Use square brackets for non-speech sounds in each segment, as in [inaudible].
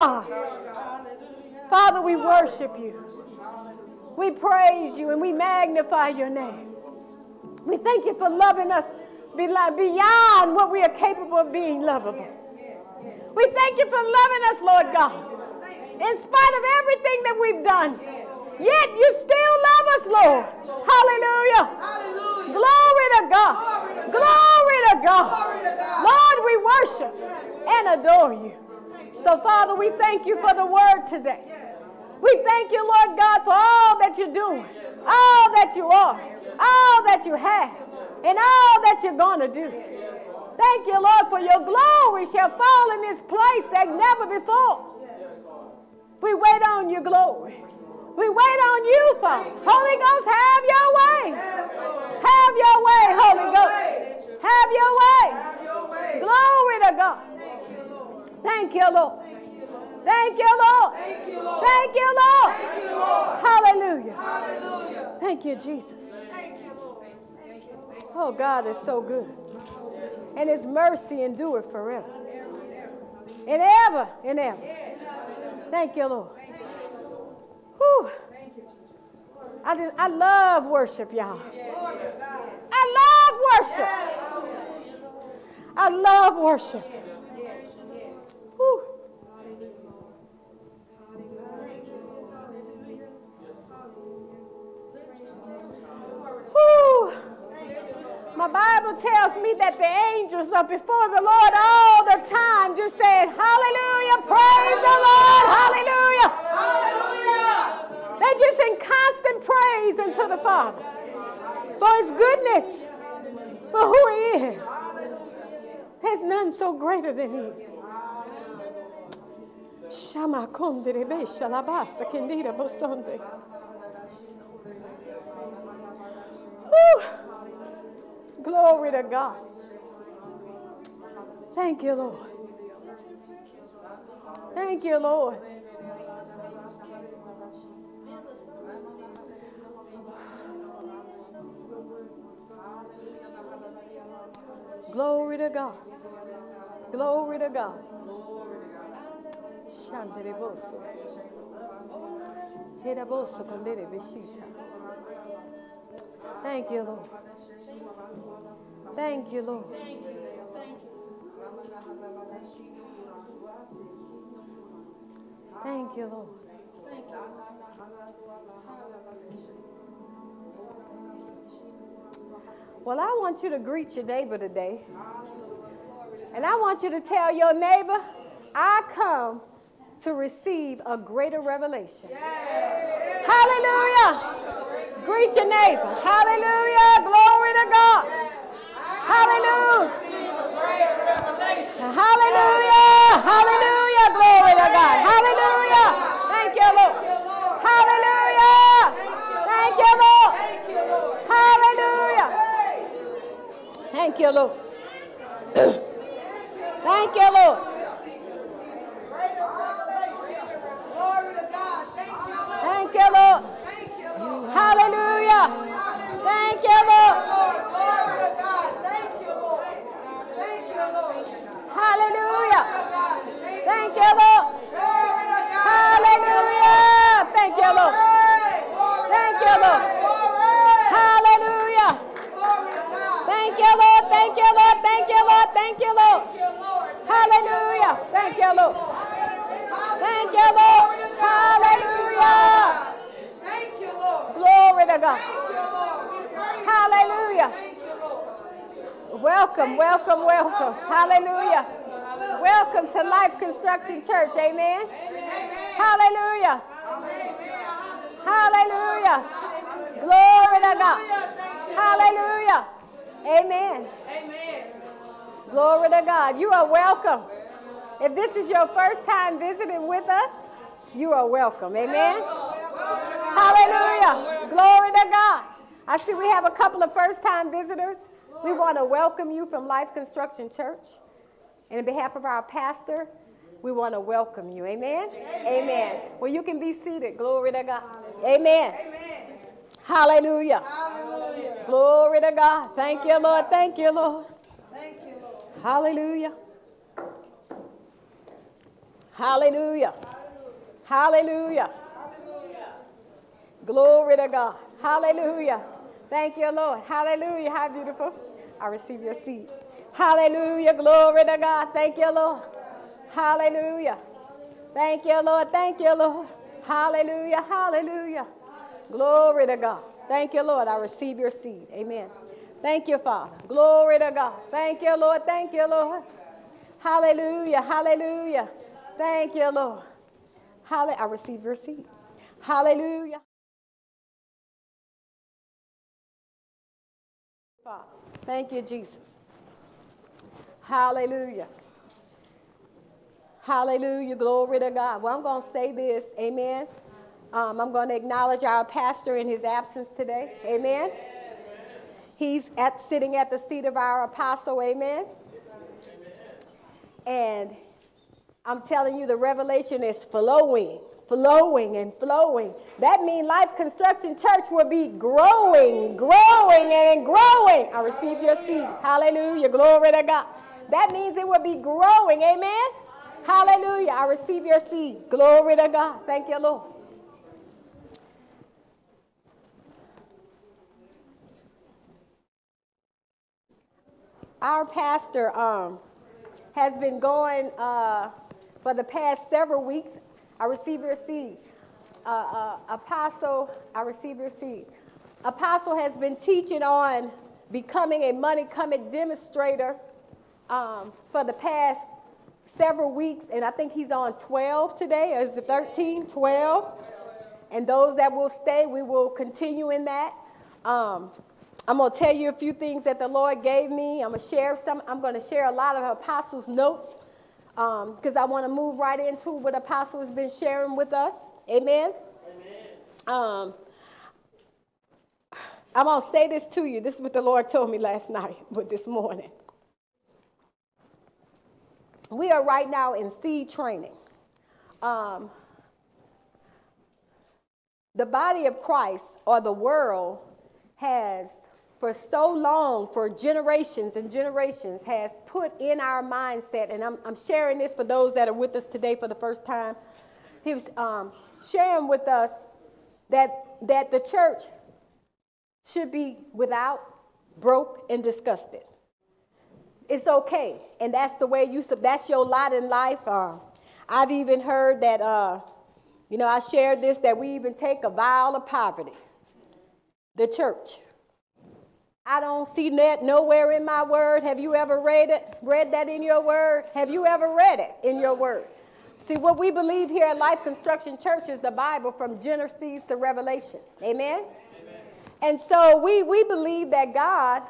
Father, we worship you. We praise you and we magnify your name. We thank you for loving us beyond what we are capable of being lovable. We thank you for loving us, Lord God. In spite of everything that we've done, yet you still love us, Lord. Hallelujah. Glory to God. Glory to God. Lord, we worship and adore you. So, Father, we thank you for the word today. We thank you, Lord God, for all that you're doing, all that you are, all that you have, and all that you're going to do. Thank you, Lord, for your glory shall fall in this place like never before. We wait on your glory. We wait on you, Father. Holy Ghost, have your way. Have your way, Holy Ghost. Have your way. Glory to God. Thank you, Lord. Thank you, Lord. Thank you, Lord. Hallelujah. Thank you, Jesus. Oh, God is so good. And his mercy endureth forever. And ever and ever. Thank you, Lord. Whew. I, just, I love worship, y'all. I love worship. I love worship. My Bible tells me that the angels are before the Lord all the time, just saying, Hallelujah, praise the Lord, Hallelujah. Hallelujah. They're just in constant praise unto the Father for his goodness, for who he is. There's none so greater than he. Shama kondere be shalabasa kendira bosonde. Glory to God. Thank you, Lord. Thank you, Lord. Glory to God. Glory to God. Shantere Heraboso kondere beshita. Thank you, Lord. Thank you, Lord. Thank you, you. Thank you, Lord. Well, I want you to greet your neighbor today. And I want you to tell your neighbor, I come to receive a greater revelation. Hallelujah. Greet your neighbor. Hallelujah. Glory to God. Hallelujah. Hallelujah. Hallelujah. Glory to God. Hallelujah. Thank you, Lord. Hallelujah. Thank you, Lord. Hallelujah. Thank you, Lord. [coughs] Thank you, Lord. Thank you, Lord. Thank you. Hallelujah. Thank you, Lord. Hallelujah. Thank you, Lord. Hallelujah. Thank you, Lord. Thank you, Lord. Hallelujah. Thank you, Lord. Thank you, Lord. Thank you, Lord. Thank you, Lord. Hallelujah. Thank you, Lord. Thank you, Lord. Hallelujah. Thank you, Lord. Glory to God. Hallelujah. Welcome, welcome, welcome. Hallelujah. Welcome to Life Construction Church. Amen. Hallelujah. Hallelujah. Glory to God. Hallelujah. Amen. Glory to God. You are welcome. If this is your first time visiting with us, you are welcome. Amen. Hallelujah. Glory to God. I see we have a couple of first time visitors. We want to welcome you from Life Construction Church. And on behalf of our pastor, we want to welcome you. Amen? Amen. Amen. Well, you can be seated. Glory to God. Amen. Amen. Hallelujah. Hallelujah. Glory to God. Thank you, Lord. Thank you, Lord. Thank you, Lord. Hallelujah. Hallelujah. Hallelujah. Glory to God. Hallelujah. Thank you, Lord. Hallelujah. How beautiful. I receive your seed. Hallelujah. Glory to God. Thank you, Lord. Hallelujah. Thank you, Lord. Thank you, Lord. Hallelujah. Hallelujah. Glory to God. Thank you, Lord. I receive your seed. Amen. Thank you, Father. Glory to God. Thank you, Lord. Thank you, Lord. Hallelujah. Hallelujah. Thank you, Lord. Hallelujah. I receive your seed. Hallelujah. Father. Thank you, Jesus. Hallelujah. Hallelujah. Glory to God. Well, I'm going to say this. Amen. Um, I'm going to acknowledge our pastor in his absence today. Amen. He's at, sitting at the seat of our apostle. Amen. And I'm telling you, the revelation is flowing, flowing, and flowing. That means Life Construction Church will be growing, growing, and growing. I receive your seat. Hallelujah. Glory to God. That means it will be growing. Amen. Hallelujah. I receive your seed. Glory to God. Thank you, Lord. Our pastor um, has been going uh, for the past several weeks. I receive your seed. Uh, uh, Apostle, I receive your seed. Apostle has been teaching on becoming a money cometh demonstrator um, for the past several weeks, and I think he's on 12 today, or is it 13? 12. And those that will stay, we will continue in that. Um, I'm going to tell you a few things that the Lord gave me. I'm going to share some. I'm going to share a lot of Apostles' notes because um, I want to move right into what Apostle has been sharing with us. Amen. Amen. Um, I'm going to say this to you. This is what the Lord told me last [laughs] night, but this morning we are right now in seed training. Um, the body of Christ or the world has, for so long, for generations and generations, has put in our mindset, and I'm, I'm sharing this for those that are with us today for the first time. He was um, sharing with us that, that the church should be without, broke, and disgusted it's okay. And that's the way you, that's your lot in life. Uh, I've even heard that, uh, you know, I shared this, that we even take a vow of poverty. The church. I don't see that nowhere in my word. Have you ever read it? Read that in your word? Have you ever read it in your word? See, what we believe here at Life Construction Church is the Bible from Genesis to Revelation. Amen? Amen. And so we, we believe that God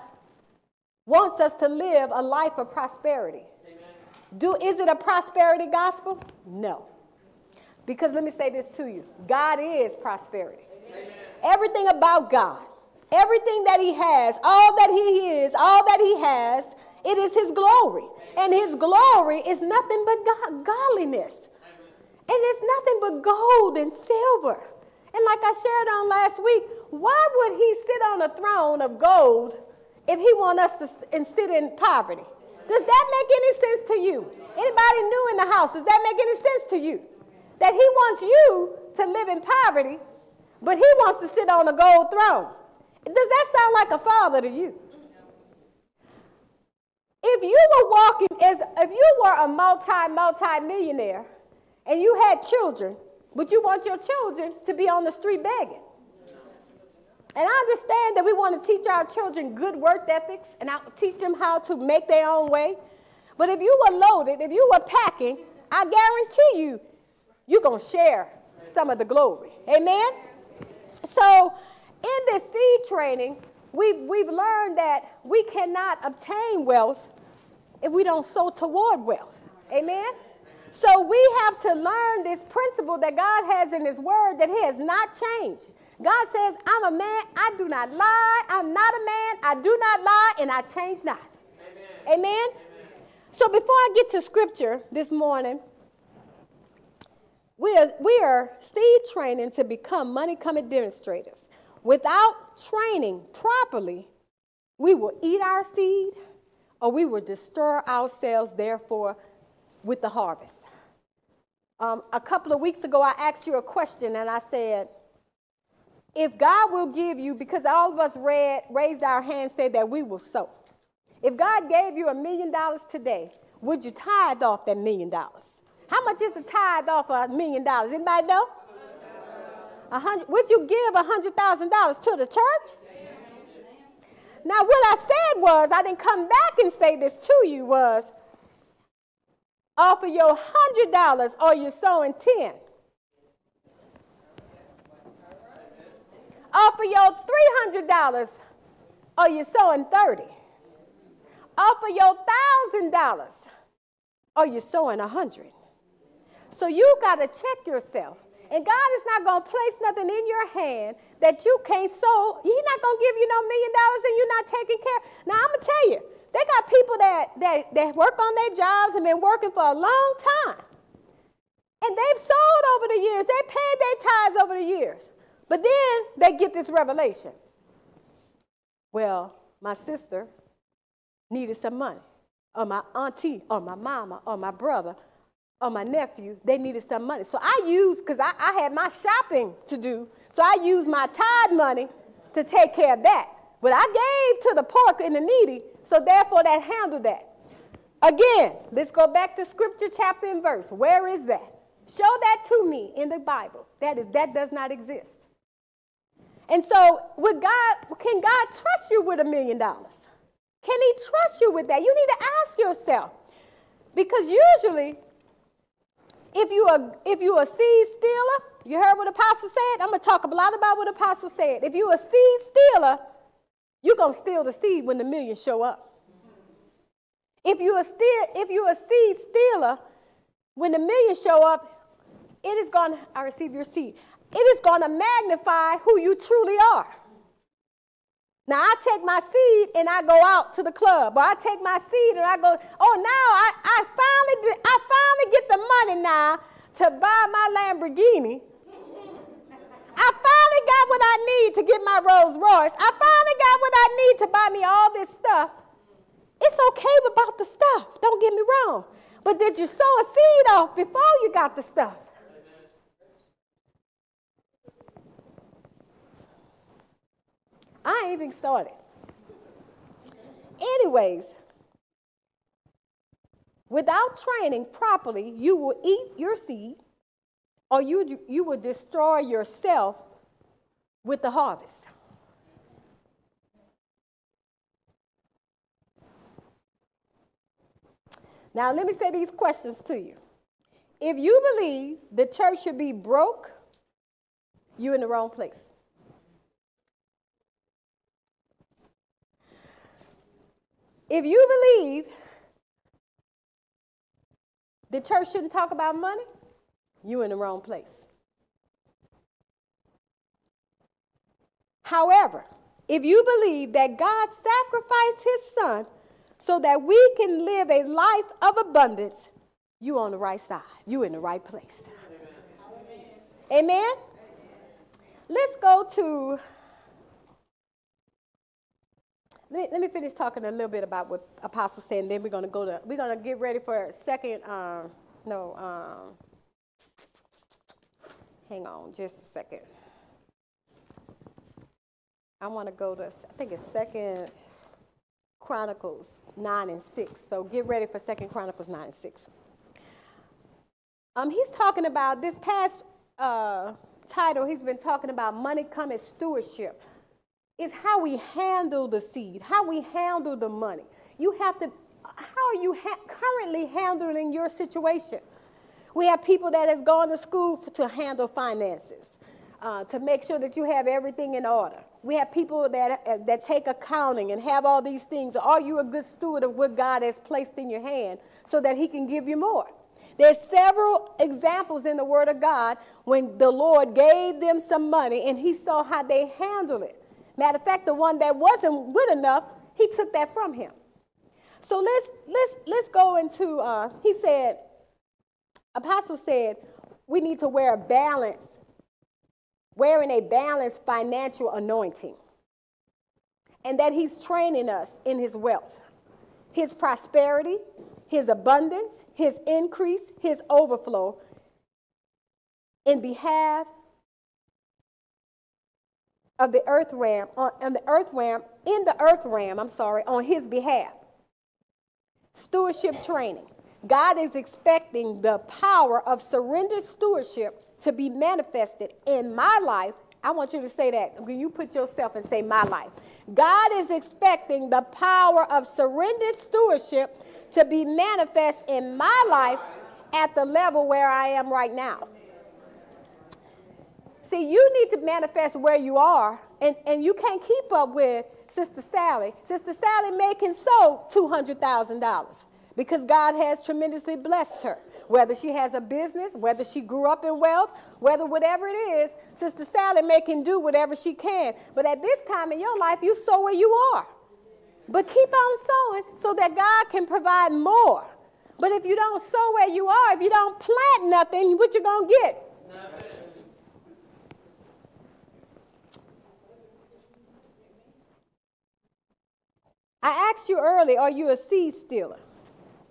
wants us to live a life of prosperity. Do, is it a prosperity gospel? No. Because let me say this to you God is prosperity. Amen. Everything about God, everything that He has, all that He is, all that He has, it is His glory. And His glory is nothing but God, godliness. And it's nothing but gold and silver. And like I shared on last week, why would He sit on a throne of gold if he want us to sit in poverty. Does that make any sense to you? Anybody new in the house, does that make any sense to you? That he wants you to live in poverty, but he wants to sit on a gold throne. Does that sound like a father to you? If you were walking as if you were a multi multi millionaire and you had children, would you want your children to be on the street begging, and I understand that we want to teach our children good work ethics and I teach them how to make their own way. But if you were loaded, if you were packing, I guarantee you, you're going to share some of the glory. Amen? So, in this seed training, we've, we've learned that we cannot obtain wealth if we don't sow toward wealth. Amen? So, we have to learn this principle that God has in His Word that He has not changed. God says, I'm a man, I do not lie. I'm not a man, I do not lie, and I change not. Amen. Amen? Amen. So before I get to scripture this morning, we are, we are seed training to become money cometh demonstrators. Without training properly, we will eat our seed or we will destroy ourselves, therefore, with the harvest. Um, a couple of weeks ago, I asked you a question and I said, if God will give you, because all of us read, raised our hands, said that we will sow. If God gave you a million dollars today, would you tithe off that million dollars? How much is a tithe off a million dollars? Anybody know? A hundred. Would you give a hundred thousand dollars to the church? Now, what I said was, I didn't come back and say this to you was, offer your hundred dollars or you're sowing ten. Offer your three hundred dollars or you're sowing thirty. Offer your thousand dollars or you're sowing a hundred. So you got to check yourself. And God is not going to place nothing in your hand that you can't sow. He's not going to give you no million dollars and you're not taking care. Now, I'm going to tell you, they got people that, that, that work on their jobs and been working for a long time. And they've sold over the years. They paid their tithes over the years. But then they get this revelation. Well, my sister needed some money, or my auntie, or my mama, or my brother, or my nephew, they needed some money. So I used, because I, I had my shopping to do, so I used my tithe money to take care of that. But I gave to the poor and the needy, so therefore that handled that. Again, let's go back to scripture, chapter, and verse. Where is that? Show that to me in the Bible. That is that does not exist. And so, with God, can God trust you with a million dollars? Can He trust you with that? You need to ask yourself, because usually if you are if you a seed stealer, you heard what Apostle said? I'm gonna talk a lot about what Apostle said. If you a seed stealer, you're gonna steal the seed when the millions show up. If you're a steal, if you're a seed stealer, when the millions show up, it is gonna I receive your seed. It is gonna magnify who you truly are. Now I take my seed and I go out to the club, or I take my seed and I go, oh now I, I finally I finally get the money now to buy my Lamborghini. I finally got what I need to get my Rolls Royce. I finally got what I need to buy me all this stuff. It's okay about the stuff, don't get me wrong. But did you sow a seed off before you got the stuff? I ain't even started. Anyways, without training properly, you will eat your seed or you, you will destroy yourself with the harvest. Now, let me say these questions to you. If you believe the church should be broke, you're in the wrong place. If you believe the church shouldn't talk about money, you're in the wrong place. However, if you believe that God sacrificed his son so that we can live a life of abundance, you're on the right side. You're in the right place. Amen? Amen? Let's go to let me, let me finish talking a little bit about what Apostle said, and then we're going to go to, we're going to get ready for a second, um, no, um, hang on just a second. I want to go to, I think it's Second Chronicles 9 and 6. So get ready for Second Chronicles 9 and 6. Um, he's talking about this past uh, title, he's been talking about money cometh stewardship is how we handle the seed, how we handle the money. You have to, how are you ha- currently handling your situation? We have people that has gone to school for, to handle finances, uh, to make sure that you have everything in order. We have people that, uh, that take accounting and have all these things. Are you a good steward of what God has placed in your hand so that he can give you more? There's several examples in the Word of God when the Lord gave them some money and he saw how they handled it. Matter of fact, the one that wasn't good enough, he took that from him. So let's let's let's go into. Uh, he said, Apostle said, we need to wear a balance, wearing a balanced financial anointing, and that he's training us in his wealth, his prosperity, his abundance, his increase, his overflow, in behalf of the earth realm, on, the earth realm, in the earth realm, I'm sorry, on his behalf. Stewardship training. God is expecting the power of surrendered stewardship to be manifested in my life. I want you to say that. When you put yourself and say my life. God is expecting the power of surrendered stewardship to be manifest in my life at the level where I am right now. See, you need to manifest where you are, and, and you can't keep up with Sister Sally. Sister Sally making so $200,000 because God has tremendously blessed her. Whether she has a business, whether she grew up in wealth, whether whatever it is, Sister Sally making do whatever she can. But at this time in your life, you sow where you are. But keep on sowing so that God can provide more. But if you don't sow where you are, if you don't plant nothing, what you gonna get? Nothing. I asked you earlier, are you a seed stealer?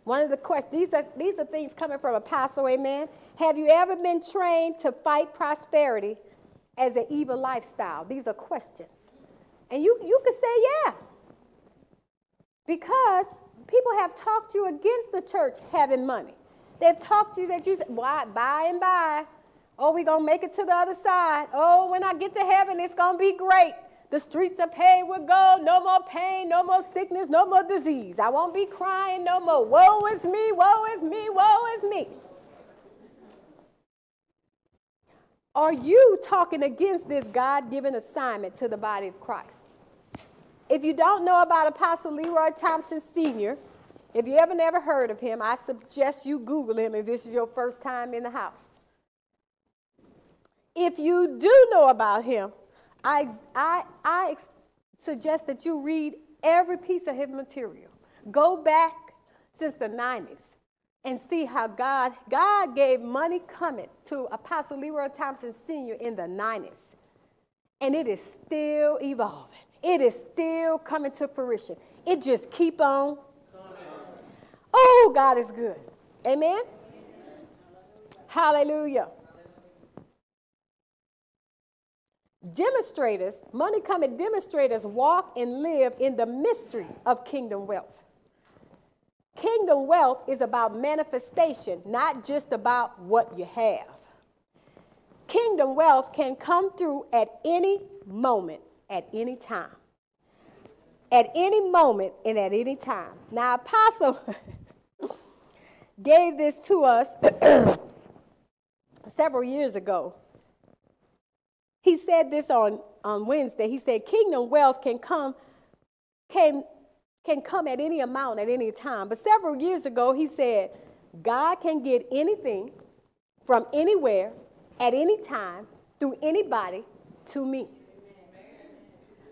One of the questions, these are, these are things coming from a Apostle, amen. Have you ever been trained to fight prosperity as an evil lifestyle? These are questions. And you, you could say, yeah. Because people have talked to you against the church having money. They've talked to you that you why buy and buy. Oh, we're gonna make it to the other side. Oh, when I get to heaven, it's gonna be great. The streets are paved with gold. No more pain, no more sickness, no more disease. I won't be crying no more. Woe is me, woe is me, woe is me. Are you talking against this God given assignment to the body of Christ? If you don't know about Apostle Leroy Thompson Sr., if you ever never heard of him, I suggest you Google him if this is your first time in the house. If you do know about him, I, I, I suggest that you read every piece of his material. Go back since the 90s and see how God, God gave money cometh to Apostle Leroy Thompson Sr. in the 90s. And it is still evolving. It is still coming to fruition. It just keep on. Oh, God is good. Amen. Hallelujah. Demonstrators, money cometh demonstrators walk and live in the mystery of kingdom wealth. Kingdom wealth is about manifestation, not just about what you have. Kingdom wealth can come through at any moment, at any time. At any moment and at any time. Now, Apostle [laughs] gave this to us [clears throat] several years ago he said this on, on Wednesday. He said, Kingdom wealth can come, can, can come at any amount at any time. But several years ago, he said, God can get anything from anywhere at any time through anybody to me.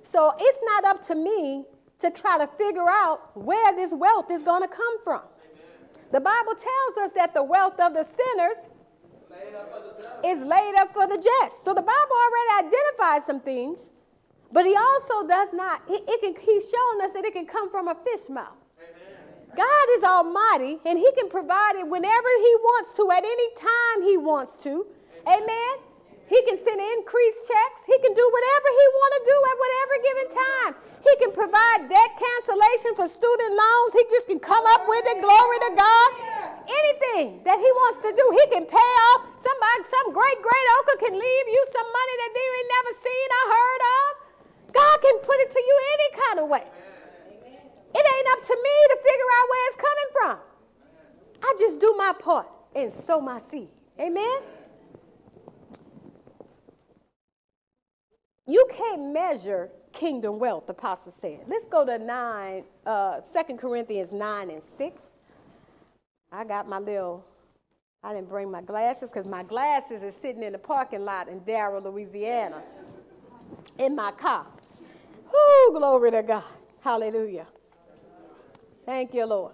So it's not up to me to try to figure out where this wealth is going to come from. The Bible tells us that the wealth of the sinners is laid up for the just. So the Bible already identifies some things, but he also does not, it, can, he's showing us that it can come from a fish mouth. God is almighty and he can provide it whenever he wants to, at any time he wants to. Amen. Amen. He can send increased checks. He can do whatever he want to do at whatever given time. He can provide debt cancellation for student loans. He just can come up with it. Glory to God. Anything that he wants to do, he can pay off. Somebody, some great, great uncle can leave you some money that you ain't never seen or heard of. God can put it to you any kind of way. It ain't up to me to figure out where it's coming from. I just do my part and sow my seed. Amen. You can't measure kingdom wealth, the apostle said. Let's go to 9, uh, 2 Corinthians 9 and 6. I got my little, I didn't bring my glasses because my glasses are sitting in the parking lot in Darrow, Louisiana, in my car. Whoo, glory to God. Hallelujah. Thank you, Lord.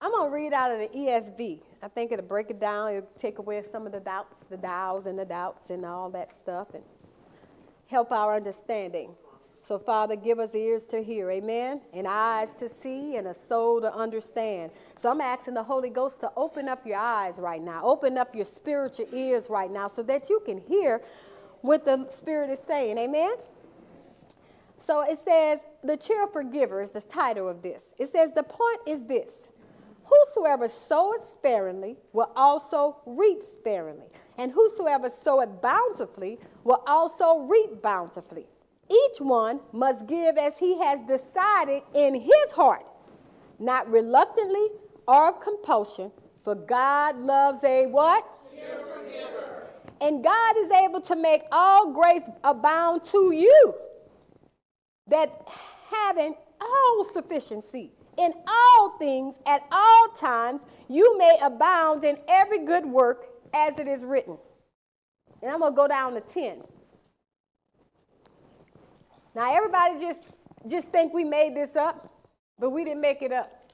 I'm going to read out of the ESV. I think it'll break it down. It'll take away some of the doubts, the dows and the doubts and all that stuff. And help our understanding. So, Father, give us ears to hear, amen, and eyes to see, and a soul to understand. So, I'm asking the Holy Ghost to open up your eyes right now, open up your spiritual ears right now, so that you can hear what the Spirit is saying, amen. So, it says, The Cheerful Giver is the title of this. It says, The point is this Whosoever soweth sparingly will also reap sparingly, and whosoever soweth bountifully will also reap bountifully. Each one must give as he has decided in his heart, not reluctantly or of compulsion, for God loves a what? And God is able to make all grace abound to you, that having all sufficiency in all things at all times, you may abound in every good work as it is written. And I'm going to go down to 10. Now everybody just just think we made this up, but we didn't make it up.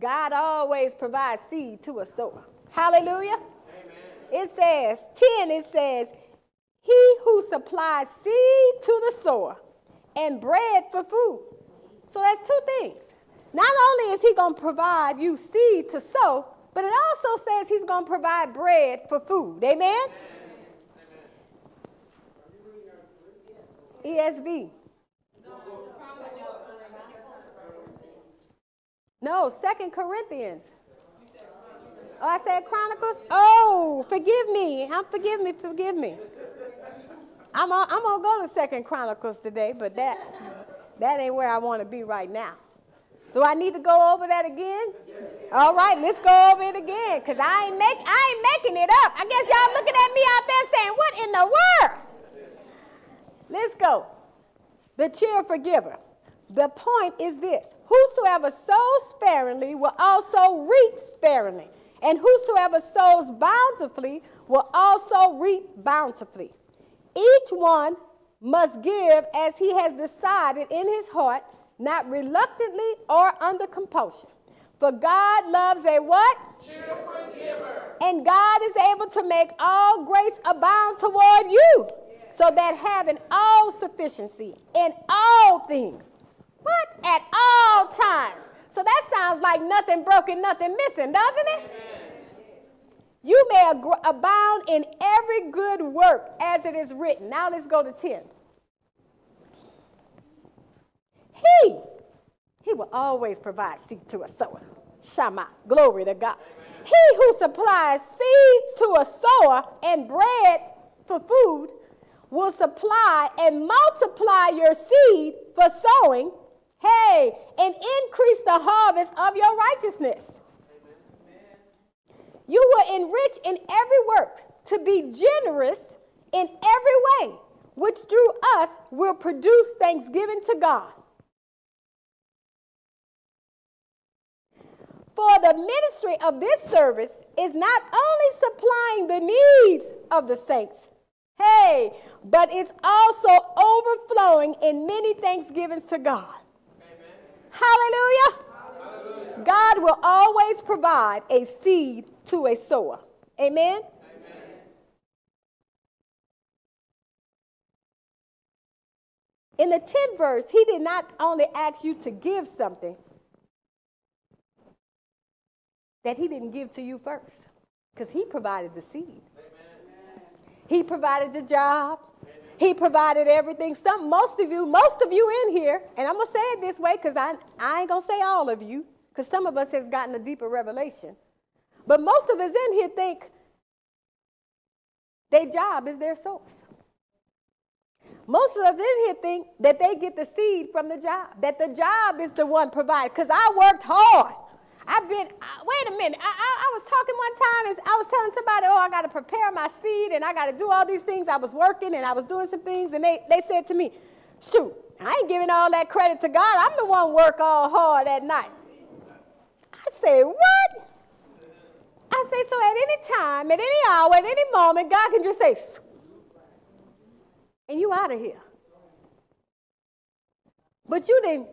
God always provides seed to a sower. Hallelujah. Amen. It says 10 it says he who supplies seed to the sower and bread for food. So that's two things. Not only is he going to provide you seed to sow, but it also says he's going to provide bread for food. Amen? Amen. ESV. No, Second Corinthians. Oh, I said Chronicles. Oh, forgive me. I'm forgive me. Forgive me. I'm I'm gonna go to Second Chronicles today, but that that ain't where I want to be right now. Do I need to go over that again? All right, let's go over it again, cause I ain't make I ain't making it up. I guess y'all looking at me out there saying, "What in the world?" Let's go. The cheerful giver. The point is this Whosoever sows sparingly will also reap sparingly, and whosoever sows bountifully will also reap bountifully. Each one must give as he has decided in his heart, not reluctantly or under compulsion. For God loves a what? Cheerful giver. And God is able to make all grace abound toward you, so that having all sufficiency in all things, what? At all times. So that sounds like nothing broken, nothing missing, doesn't it? You may abound in every good work as it is written. Now let's go to 10. He, he will always provide seed to a sower. Shama, glory to God. He who supplies seeds to a sower and bread for food will supply and multiply your seed for sowing Hey, and increase the harvest of your righteousness. You will enrich in every work to be generous in every way, which through us will produce thanksgiving to God. For the ministry of this service is not only supplying the needs of the saints, hey, but it's also overflowing in many thanksgivings to God. Hallelujah. Hallelujah. God will always provide a seed to a sower. Amen. In the 10th verse, he did not only ask you to give something that he didn't give to you first, because he provided the seed. Amen. He provided the job. He provided everything. Some, most of you, most of you in here, and I'm gonna say it this way because I, I ain't gonna say all of you, because some of us has gotten a deeper revelation. But most of us in here think their job is their source. Most of us in here think that they get the seed from the job, that the job is the one provided. Because I worked hard. I've been, wait a minute. I, I, I, was talking one time and I was telling somebody, oh, I got to prepare my seed and I got to do all these things. I was working and I was doing some things and they, they said to me, shoot, I ain't giving all that credit to God. I'm the one work all hard at night. I say, what? I say, so at any time, at any hour, at any moment, God can just say, and you out of here. But you didn't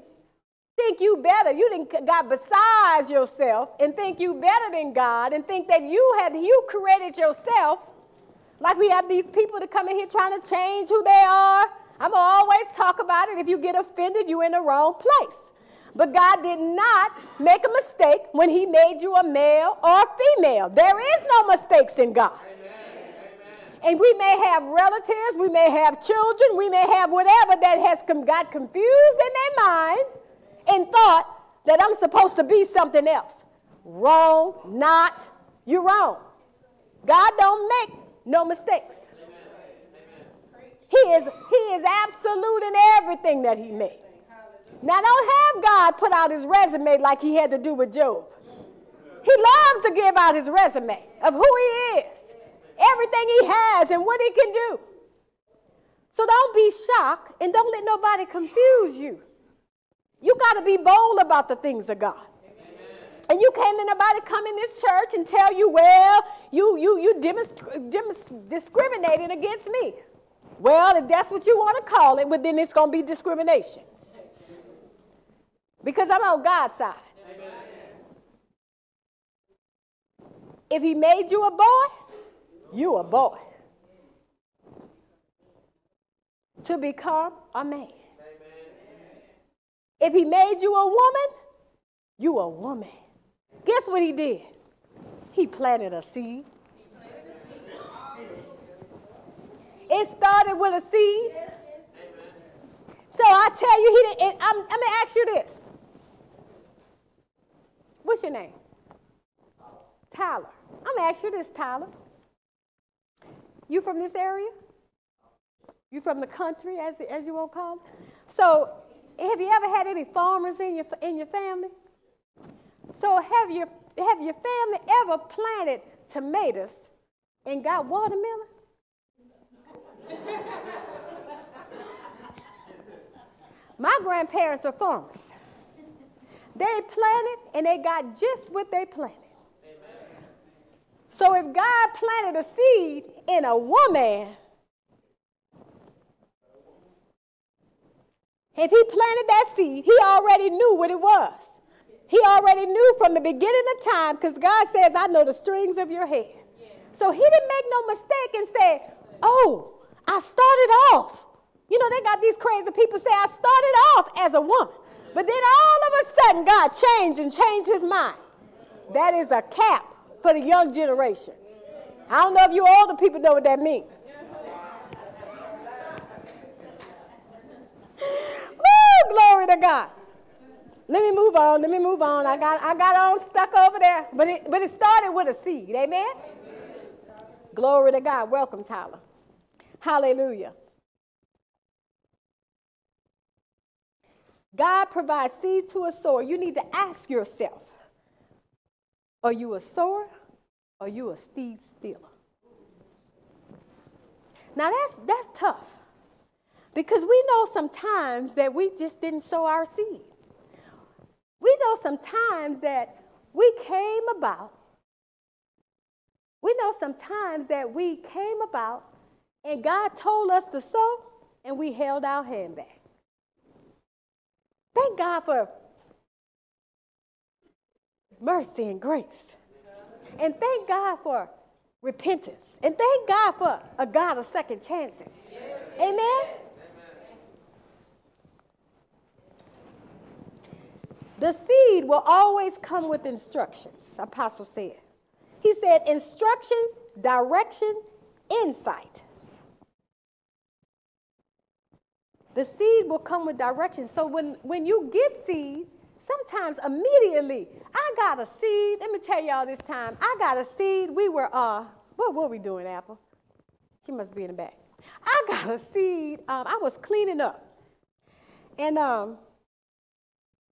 think you better. You didn't got besides yourself and think you better than God and think that you had you created yourself Like we have these people that come in here trying to change who they are. I'm always talk about it. If you get offended, you're in the wrong place. But God did not make a mistake when He made you a male or a female. There is no mistakes in God. And we may have relatives, we may have children, we may have whatever that has come got confused in their mind and thought that I'm supposed to be something else. Wrong, not, you're wrong. God don't make no mistakes. He is, he is absolute in everything that he made. Now, don't have God put out his resume like he had to do with Job. He loves to give out his resume of who he is, everything he has, and what he can do. So don't be shocked and don't let nobody confuse you. You got to be bold about the things of God. And you can't let nobody come in this church and tell you, well, you you you discriminating against me. Well, if that's what you want to call it, but then it's going to be discrimination. Because I'm on God's side. Amen. If he made you a boy, you a boy. To become a man. If he made you a woman, you a woman. Guess what he did? He planted a seed. It started with a seed. So I tell you, he didn't. I'm, I'm gonna ask you this. What's your name? Tyler. I'm gonna ask you this, Tyler. You from this area? You from the country, as, as you want to call? So, have you ever had any farmers in your in your family? So, have your have your family ever planted tomatoes and got watermelon? My grandparents are farmers. They planted and they got just what they planted. So if God planted a seed in a woman, if he planted that seed, he already knew what it was. He already knew from the beginning of time because God says, I know the strings of your hair. So he didn't make no mistake and say, oh, I started off. You know, they got these crazy people say, I started off as a woman. But then all of a sudden, God changed and changed his mind. That is a cap for the young generation. I don't know if you older people know what that means. Glory to God. Let me move on. Let me move on. I got I got on stuck over there, but it but it started with a seed. Amen. Amen. Glory to God. Welcome, Tyler. Hallelujah. God provides seed to a sower. You need to ask yourself, are you a sower or are you a seed stealer? Now that's that's tough. Because we know sometimes that we just didn't sow our seed. We know sometimes that we came about. We know sometimes that we came about and God told us to sow, and we held our hand back. Thank God for mercy and grace. And thank God for repentance. And thank God for a God of second chances. Amen? The seed will always come with instructions, Apostle said. He said instructions, direction, insight. The seed will come with direction. So when, when you get seed, sometimes immediately, I got a seed. Let me tell y'all this time. I got a seed. We were, uh, what were we doing, Apple? She must be in the back. I got a seed. Um, I was cleaning up. And um,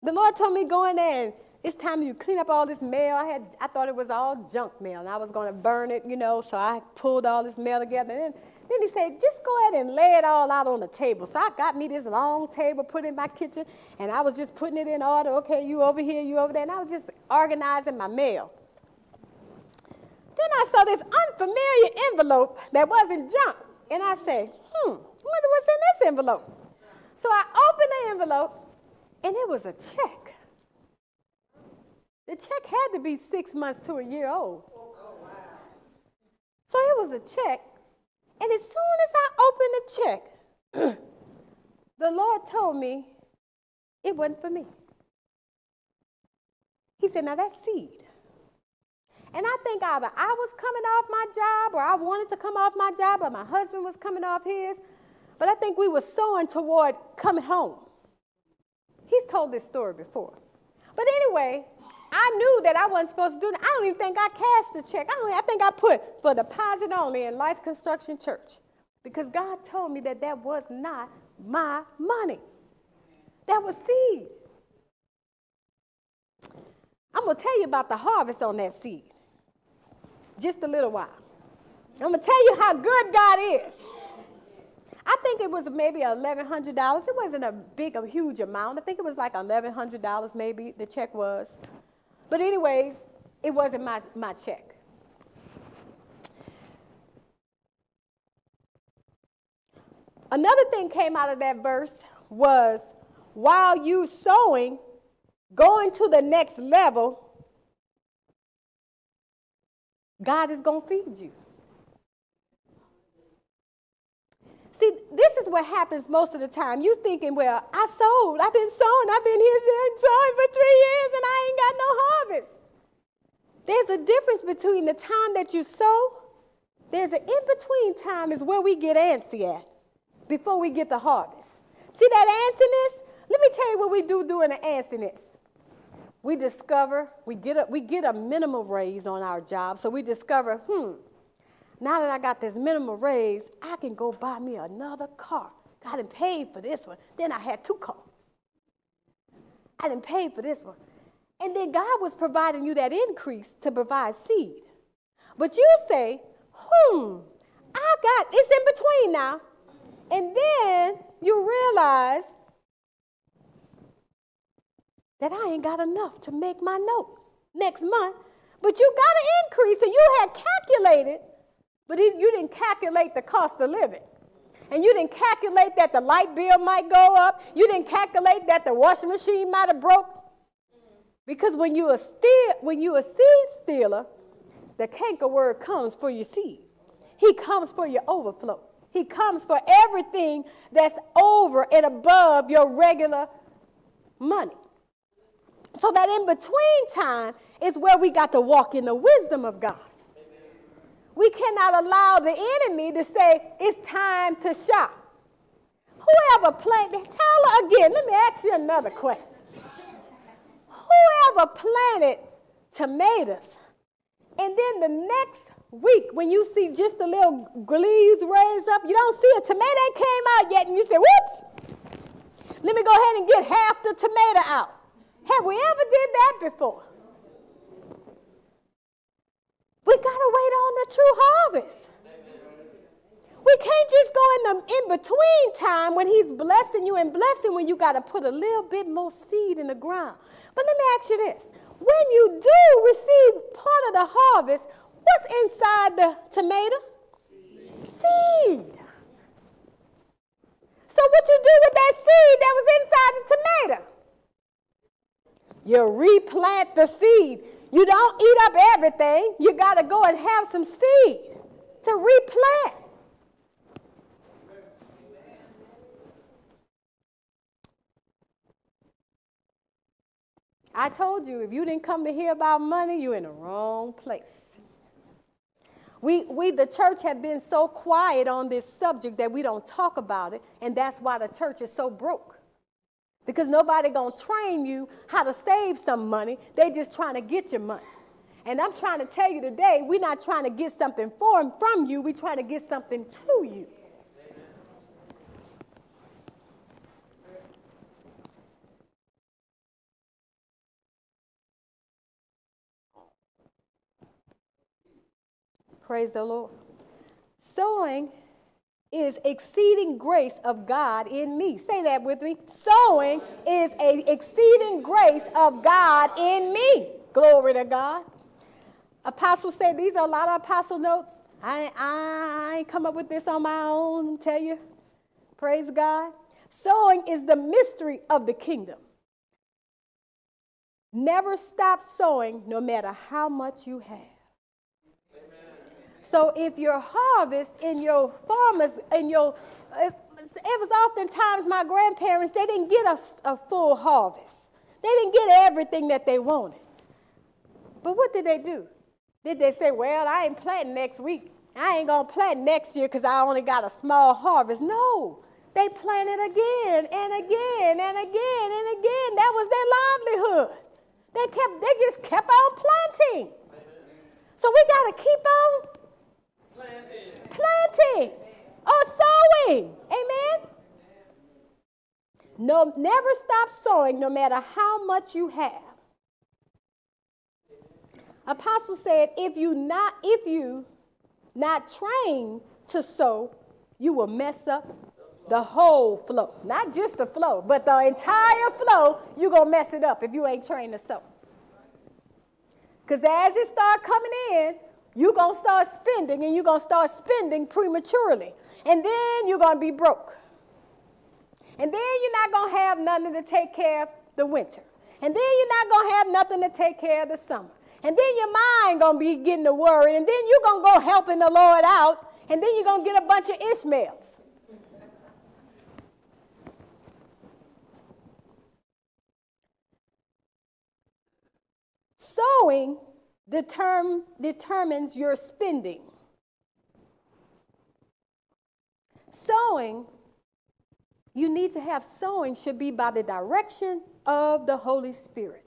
the Lord told me going in it's time you clean up all this mail. I had I thought it was all junk mail and I was gonna burn it, you know, so I pulled all this mail together. And then he said, just go ahead and lay it all out on the table. So I got me this long table put in my kitchen, and I was just putting it in order. Okay, you over here, you over there. And I was just organizing my mail. Then I saw this unfamiliar envelope that wasn't junk. And I said, hmm, wonder what's in this envelope. So I opened the envelope, and it was a check. The check had to be six months to a year old. So it was a check And as soon as I opened the check, [clears throat] the Lord told me it wasn't for me. He said, Now that's seed. And I think either I was coming off my job or I wanted to come off my job or my husband was coming off his. But I think we were sowing toward coming home. He's told this story before. But anyway, I knew that I wasn't supposed to do that. I don't even think I cashed the check. I, don't, I think I put for deposit only in Life Construction Church because God told me that that was not my money. That was seed. I'm going to tell you about the harvest on that seed. Just a little while. I'm going to tell you how good God is. I think it was maybe $1,100. It wasn't a big, a huge amount. I think it was like $1,100 maybe the check was. But anyways, it wasn't my, my check. Another thing came out of that verse was while you sowing, going to the next level, God is going to feed you. See, this is what happens most of the time. You thinking, well, I sold, I've been sowing, I've been here and sowing for three years and I ain't got no harvest. There's a difference between the time that you sow, there's an in-between time is where we get antsy at before we get the harvest. See that antsiness? Let me tell you what we do during the antsiness. We discover, we get a, we get a minimum raise on our job, so we discover, hmm, now that I got this minimum raise, I can go buy me another car. I didn't pay for this one. Then I had two cars. I didn't pay for this one. And then God was providing you that increase to provide seed. But you say, hmm, I got, it's in between now. And then you realize that I ain't got enough to make my note next month. But you got an increase and you had calculated but you didn't calculate the cost of living. And you didn't calculate that the light bill might go up. You didn't calculate that the washing machine might have broke. Because when you a steal, when you a seed stealer, the cankerworm comes for your seed. He comes for your overflow. He comes for everything that's over and above your regular money. So that in between time is where we got to walk in the wisdom of God. We cannot allow the enemy to say, it's time to shop. Whoever planted, Tyler, again, let me ask you another question. Whoever planted tomatoes, and then the next week when you see just a little leaves raise up, you don't see a tomato came out yet, and you say, whoops, let me go ahead and get half the tomato out. Have we ever did that before? We got to wait on the true harvest. We can't just go in the in between time when he's blessing you and blessing when you got to put a little bit more seed in the ground. But let me ask you this. When you do receive part of the harvest, what's inside the tomato? Seed. seed. So what you do with that seed that was inside the tomato? You replant the seed. You don't eat up everything. You got to go and have some seed to replant. I told you, if you didn't come to hear about money, you're in the wrong place. We, we, the church, have been so quiet on this subject that we don't talk about it, and that's why the church is so broke because nobody gonna train you how to save some money. They just trying to get your money. And I'm trying to tell you today, we're not trying to get something from, from you, we're trying to get something to you. Praise the Lord. Sowing is exceeding grace of God in me. Say that with me. Sowing is a exceeding grace of God in me. Glory to God. Apostle said these are a lot of apostle notes. I, I, I ain't come up with this on my own, tell you. Praise God. Sowing is the mystery of the kingdom. Never stop sowing no matter how much you have. So if your harvest in your farmers, in your, it was oftentimes my grandparents, they didn't get a, a full harvest. They didn't get everything that they wanted. But what did they do? Did they say, well, I ain't planting next week. I ain't going to plant next year because I only got a small harvest. No. They planted again and again and again and again. That was their livelihood. They kept they just kept on planting. So we got to keep on planting. Planting or sowing. Amen. No, never stop sowing no matter how much you have. Apostle said, if you not if you not trained to sow, you will mess up the whole flow. Not just the flow, but the entire flow, you're to mess it up if you ain't trained to sow. Because as it start coming in, you're going to start spending and you're going to start spending prematurely. And then you're going to be broke. And then you're not going to have nothing to take care of the winter. And then you're not going to have nothing to take care of the summer. And then your mind going to be getting to worry. And then you're going to go helping the Lord out. And then you're going to get a bunch of Ishmaels. Sowing determines, determines your spending. Sowing, you need to have sowing should be by the direction of the Holy Spirit,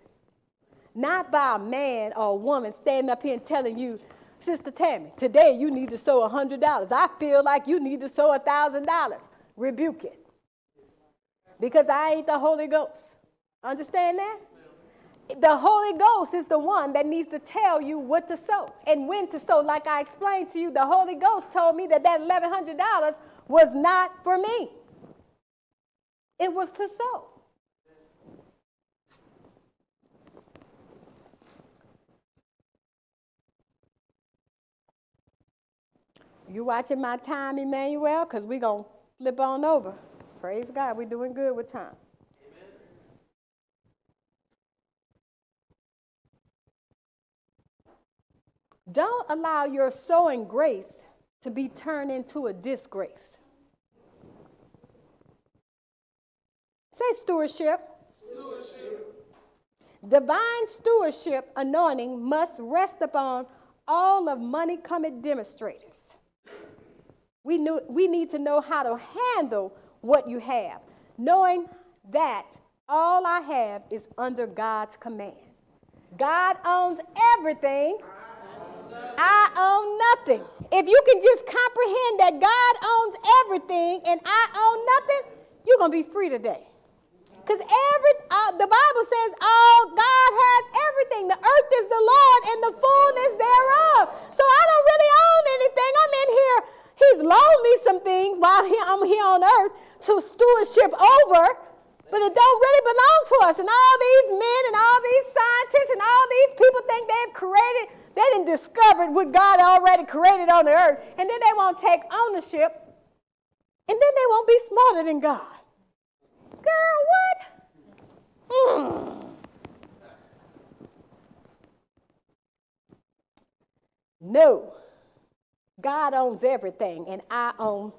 not by a man or a woman standing up here and telling you, Sister Tammy, today you need to sow $100. I feel like you need to sow $1,000. Rebuke it. Because I ain't the Holy Ghost. Understand that? The Holy Ghost is the one that needs to tell you what to sow and when to sow. Like I explained to you, the Holy Ghost told me that that $1,100 was not for me, it was to sow. You watching my time, Emmanuel? Because we're going to flip on over. Praise God, we're doing good with time. Don't allow your sowing grace to be turned into a disgrace. Say stewardship. stewardship. Divine stewardship anointing must rest upon all of money cometh demonstrators. We, knew, we need to know how to handle what you have, knowing that all I have is under God's command. God owns everything I own nothing. If you can just comprehend that God owns everything and I own nothing, you're going to be free today. Because every uh, the Bible says, "Oh, God has everything. The earth is the Lord and the fullness thereof." So I don't really own anything. I'm in here. He's loaned me some things while I'm here on earth to stewardship over, but it don't really belong to us. And all these men and all these scientists and all these people think they've created they didn't discover what God already created on the earth, and then they won't take ownership, and then they won't be smarter than God. Girl, what? Mm. No. God owns everything, and I own.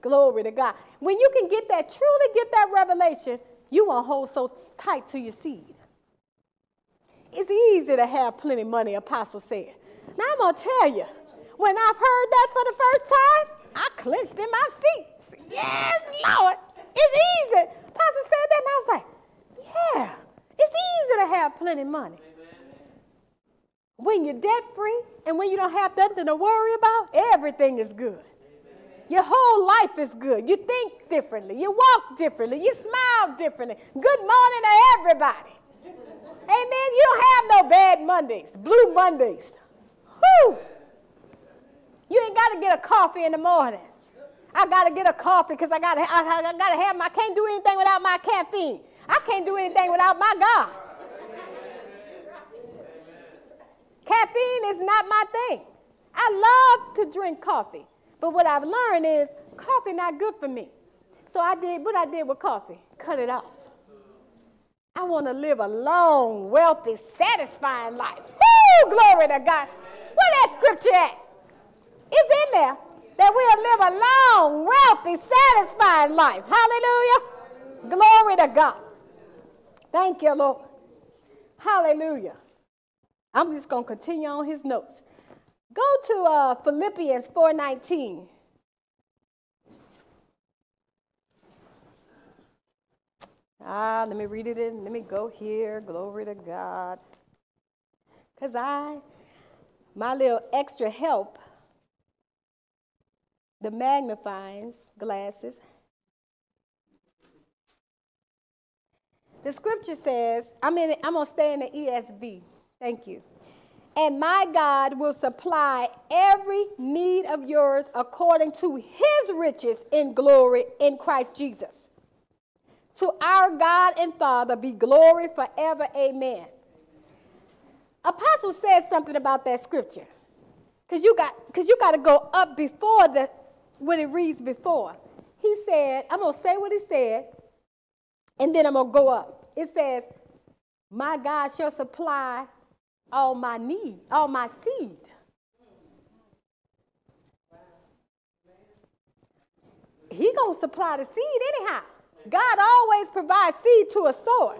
Glory to God. When you can get that, truly get that revelation, you won't hold so tight to your seed. It's easy to have plenty of money, Apostle said. Now I'm going to tell you, when I've heard that for the first time, I clenched in my seat. Yes, Lord, it's easy. Apostle said that, and I was like, yeah, it's easy to have plenty of money. When you're debt free and when you don't have nothing to worry about, everything is good. Your whole life is good. You think differently. You walk differently. You smile differently. Good morning to everybody. Amen. You don't have no bad Mondays, blue Mondays. Whoo! You ain't got to get a coffee in the morning. I got to get a coffee because I got to I, I got to have my can't do anything without my caffeine. I can't do anything without my God. Caffeine is not my thing. I love to drink coffee, but what I've learned is coffee not good for me. So I did what I did with coffee, cut it off. I want to live a long, wealthy, satisfying life. Woo! Glory to God. Where that scripture at? It's in there that we'll live a long, wealthy, satisfied life. Hallelujah. Glory to God. Thank you, Lord. Hallelujah. I'm just going to continue on his notes. Go to uh, Philippians 4:19. Ah, let me read it in. Let me go here. Glory to God. Because I, my little extra help, the magnifying glasses. The scripture says, I'm, in, I'm going to stay in the ESV. Thank you. And my God will supply every need of yours according to his riches in glory in Christ Jesus. To our God and Father be glory forever. Amen. Apostle said something about that scripture. Because you got because you got to go up before the what it reads before. He said, I'm gonna say what he said, and then I'm gonna go up. It says, My God shall supply all my need, all my seed. He gonna supply the seed anyhow. God always provides seed to a sower.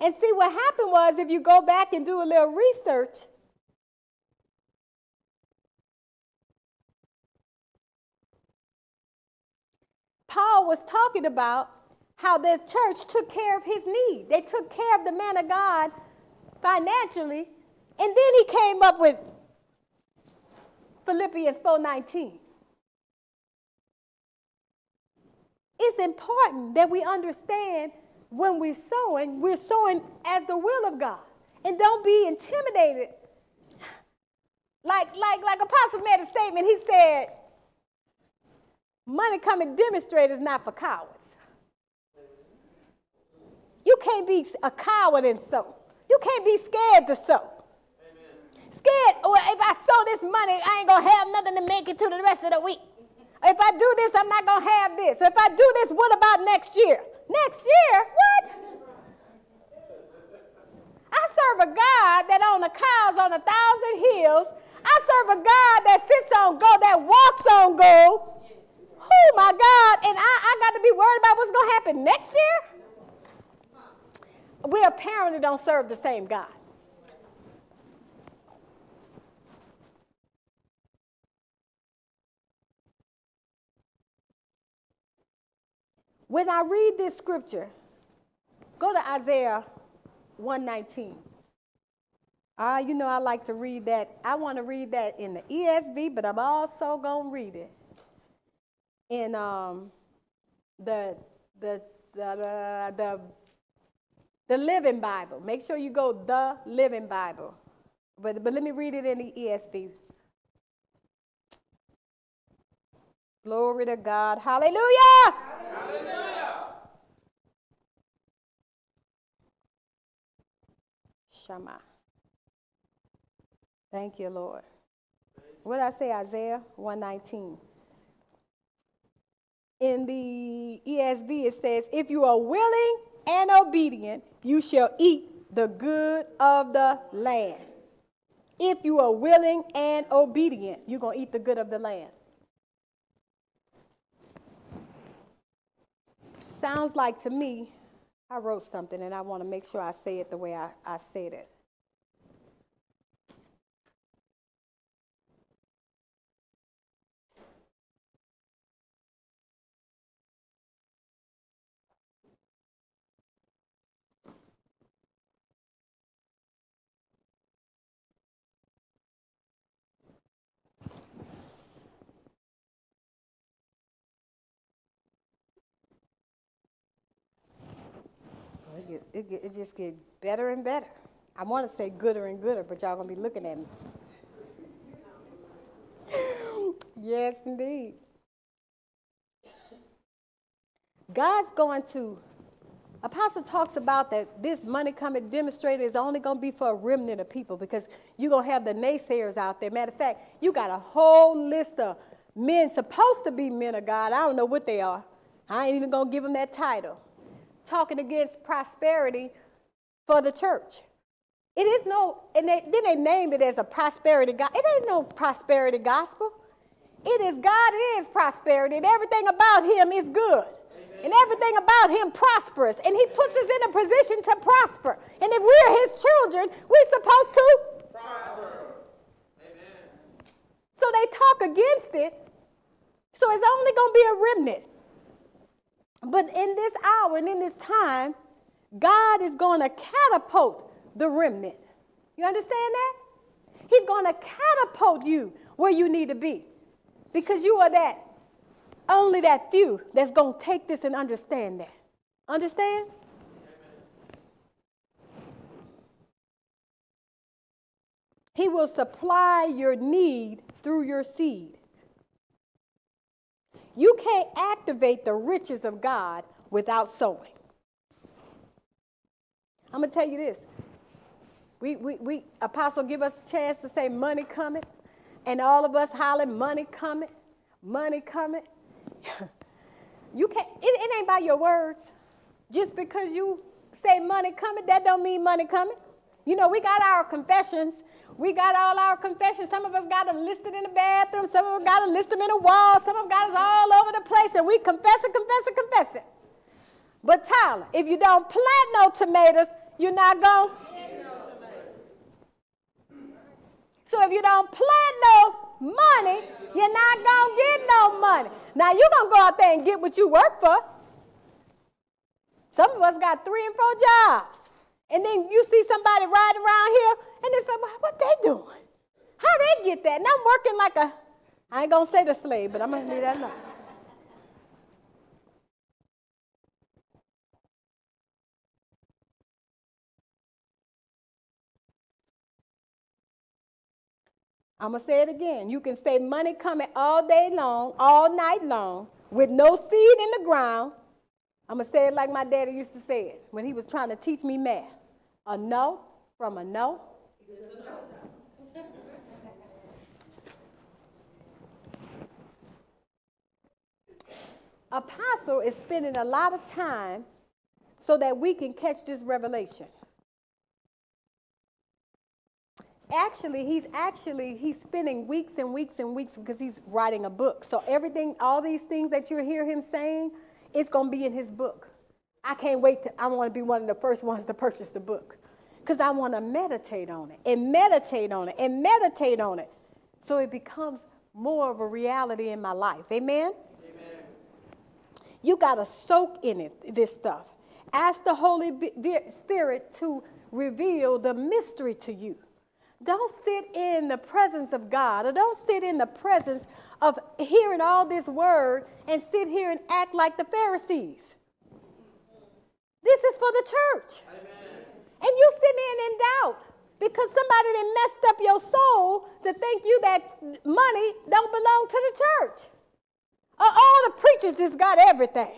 And see what happened was if you go back and do a little research, Paul was talking about how the church took care of his need. They took care of the man of God financially and then he came up with Philippians 4:19. It's important that we understand when we're sowing, we're sowing as the will of God. And don't be intimidated. Like, like, like Apostle made a statement, he said, money cometh demonstrated is not for cowards. You can't be a coward and sow. You can't be scared to sow scared, well, if I sow this money, I ain't gonna have nothing to make it to the rest of the week. If I do this, I'm not gonna have this. If I do this, what about next year? Next year? What? I serve a God that owns the cows on a thousand hills. I serve a God that sits on gold, that walks on gold. Oh my God. And I, I got to be worried about what's going to happen next year? We apparently don't serve the same God. When I read this scripture, go to Isaiah 119. Ah, you know I like to read that. I want to read that in the ESV, but I'm also going to read it in um, the, the, the, the, the Living Bible. Make sure you go the Living Bible. But, but let me read it in the ESV. Glory to God. Hallelujah. Hallelujah. Shama. Thank you, Lord. What did I say, Isaiah 119? In the ESV, it says, If you are willing and obedient, you shall eat the good of the land. If you are willing and obedient, you're going to eat the good of the land. Sounds like to me, I wrote something and I want to make sure I say it the way I, I said it. It, get, it, just get better and better. I want to say gooder and gooder, but y'all gonna be looking at me. [laughs] yes, indeed. God's going to, Apostle talks about that this money cometh demonstrated is only going to be for a remnant of people because you're going to have the naysayers out there. Matter of fact, you got a whole list of men supposed to be men of God. I don't know what they are. I ain't even going to give them that title talking against prosperity for the church. It is no, and they, then they named it as a prosperity gospel. It ain't no prosperity gospel. It is God is prosperity, and everything about him is good. Amen. And everything about him prosperous. And he puts us in a position to prosper. And if we're his children, we're supposed to prosper. Amen. So they talk against it. So it's only going to be a remnant. But in this hour and in this time, God is going to catapult the remnant. You understand that? He's going to catapult you where you need to be because you are that, only that few that's going to take this and understand that. Understand? He will supply your need through your seed. You can't activate the riches of God without sowing. I'm to tell you this. We, we, we, Apostle give us a chance to say money cometh, and all of us hollering money cometh, money cometh. [laughs] you can't, it, it ain't by your words. Just because you say money cometh, that don't mean money coming. You know, we got our confessions. We got all our confessions. Some of us got them listed in the bathroom. Some of us got them listed in the wall. Some of us got us all over the place. And we confess it, confess it, confess it. But Tyler, if you don't plant no tomatoes, you're not going to. Plant no tomatoes. So if you don't plant no money, you're not going to get no money. Now you're going to go out there and get what you work for. Some of us got three and four jobs. And then you see somebody riding around here, and it's like, what they doing? How they get that? And I'm working like a, I ain't gonna say the slave, but I'm gonna leave that alone. I'm gonna say it again. You can say money cometh all day long, all night long, with no seed in the ground. I'm gonna say it like my daddy used to say it when he was trying to teach me math. A no from a no. Apostle is spending a lot of time so that we can catch this revelation. Actually, he's actually he's spending weeks and weeks and weeks because he's writing a book. So everything, all these things that you hear him saying, it's going to be in his book. I can't wait to, I want to be one of the first ones to purchase the book because I want to meditate on it and meditate on it and meditate on it so it becomes more of a reality in my life. Amen? Amen. You got to soak in it, this stuff. Ask the Holy Spirit to reveal the mystery to you. Don't sit in the presence of God or don't sit in the presence of hearing all this word and sit here and act like the Pharisees. This is for the church. Amen. And you sit in in doubt because somebody that messed up your soul to think you that money don't belong to the church. Uh, all the preachers just got everything.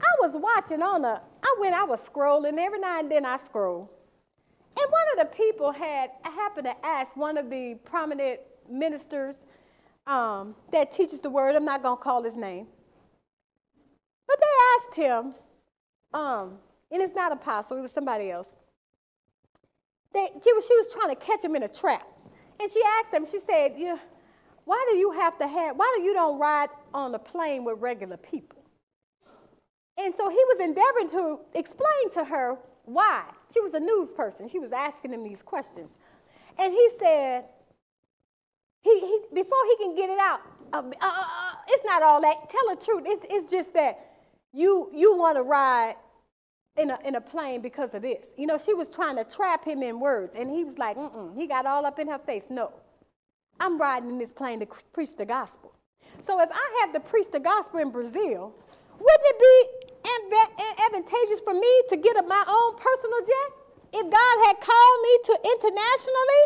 I was watching on a, I went, I was scrolling, every now and then I scroll. And one of the people had, I happened to ask one of the prominent ministers um, that teaches the word, I'm not going to call his name. But they asked him, um, and it's not apostle, it was somebody else. They, she, was, she was trying to catch him in a trap. And she asked him, she said, yeah, why do you have to have, why do you don't ride on a plane with regular people? And so he was endeavoring to explain to her why. She was a news person. She was asking him these questions. And he said, he, he before he can get it out, uh, uh, uh, it's not all that. Tell the truth. It's, it's just that you, you want to ride in a, in a plane because of this. You know, she was trying to trap him in words. And he was like, mm-mm. He got all up in her face. No, I'm riding in this plane to preach the gospel. So if I have to preach the gospel in Brazil, wouldn't it be advantageous for me to get my own personal jet? If God had called me to internationally,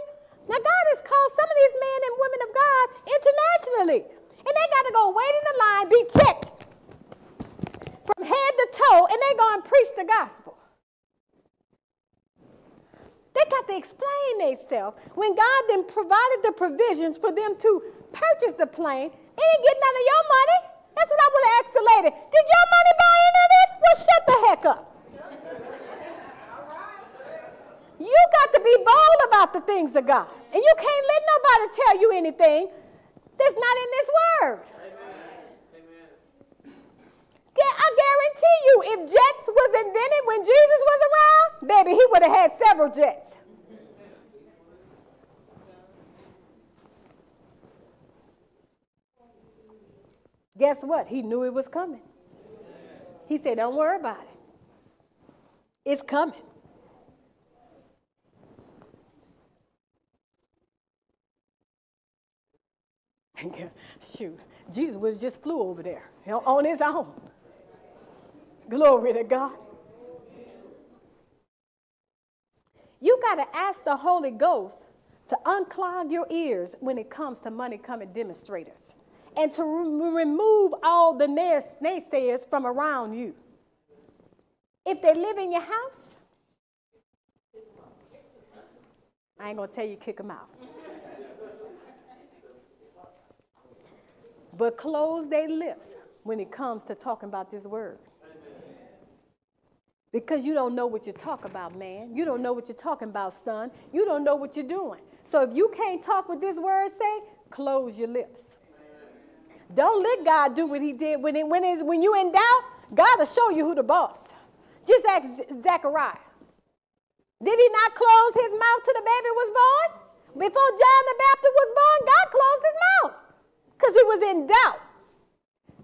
now God has called some of these men and women of God internationally. And they got to go wait in the line, be checked from head to toe, and they go and preach the gospel. They got to explain themselves. When God then provided the provisions for them to purchase the plane, they didn't get none of your money. That's what I would have asked the lady. Did your money buy any of this? Well, shut the heck up. You got to be bold about the things of God. And you can't let nobody tell you anything that's not in this but Guess what? He knew it was coming. He said, Don't worry about it. It's coming. [laughs] Shoot, Jesus would have just flew over there on his own. Glory to God. You got to ask the Holy Ghost to unclog your ears when it comes to money cometh demonstrators and to re- remove all the naysayers from around you. If they live in your house, I ain't going to tell you kick them out. but close their lips when it comes to talking about this word. Because you don't know what you talk about, man. You don't know what you're talking about, son. You don't know what you're doing. So if you can't talk what this word say, close your lips. Don't let God do what he did. When, it, when, it, when you in doubt, God will show you who the boss. Just ask Zechariah. Did he not close his mouth till the baby was born? Before John the Baptist was born, God closed his mouth because he was in doubt.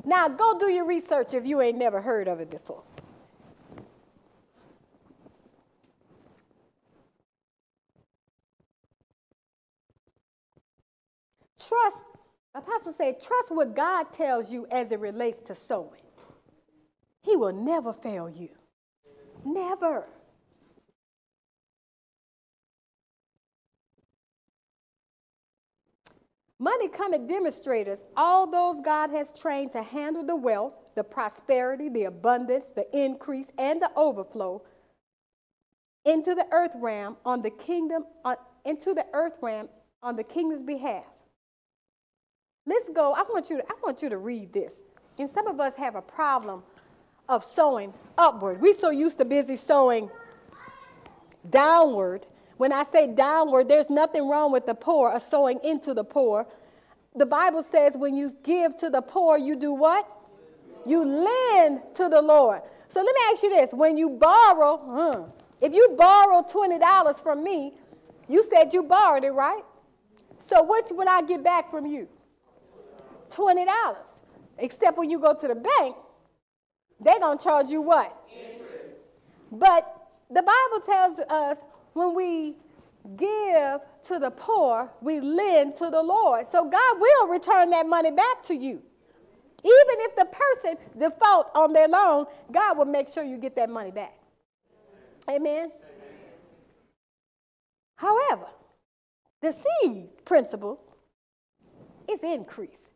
Now go do your research if you ain't never heard of it before. Trust, Apostle said, trust what God tells you as it relates to sowing. He will never fail you. Never. Money cometh demonstrators, all those God has trained to handle the wealth, the prosperity, the abundance, the increase, and the overflow into the earth realm on the kingdom, uh, into the earth realm on the kingdom's behalf. Let's go. I want you to, I want you to read this. And some of us have a problem of sowing upward. We're so used to busy sowing downward when I say downward, there's nothing wrong with the poor or sowing into the poor. The Bible says when you give to the poor, you do what? You lend to the Lord. So let me ask you this. When you borrow, if you borrow $20 from me, you said you borrowed it, right? So what would I get back from you? $20. Except when you go to the bank, they're going to charge you what? Interest. But the Bible tells us when we give to the poor, we lend to the Lord. So God will return that money back to you. Even if the person default on their loan, God will make sure you get that money back. Amen. Amen. However, the seed principle is increase.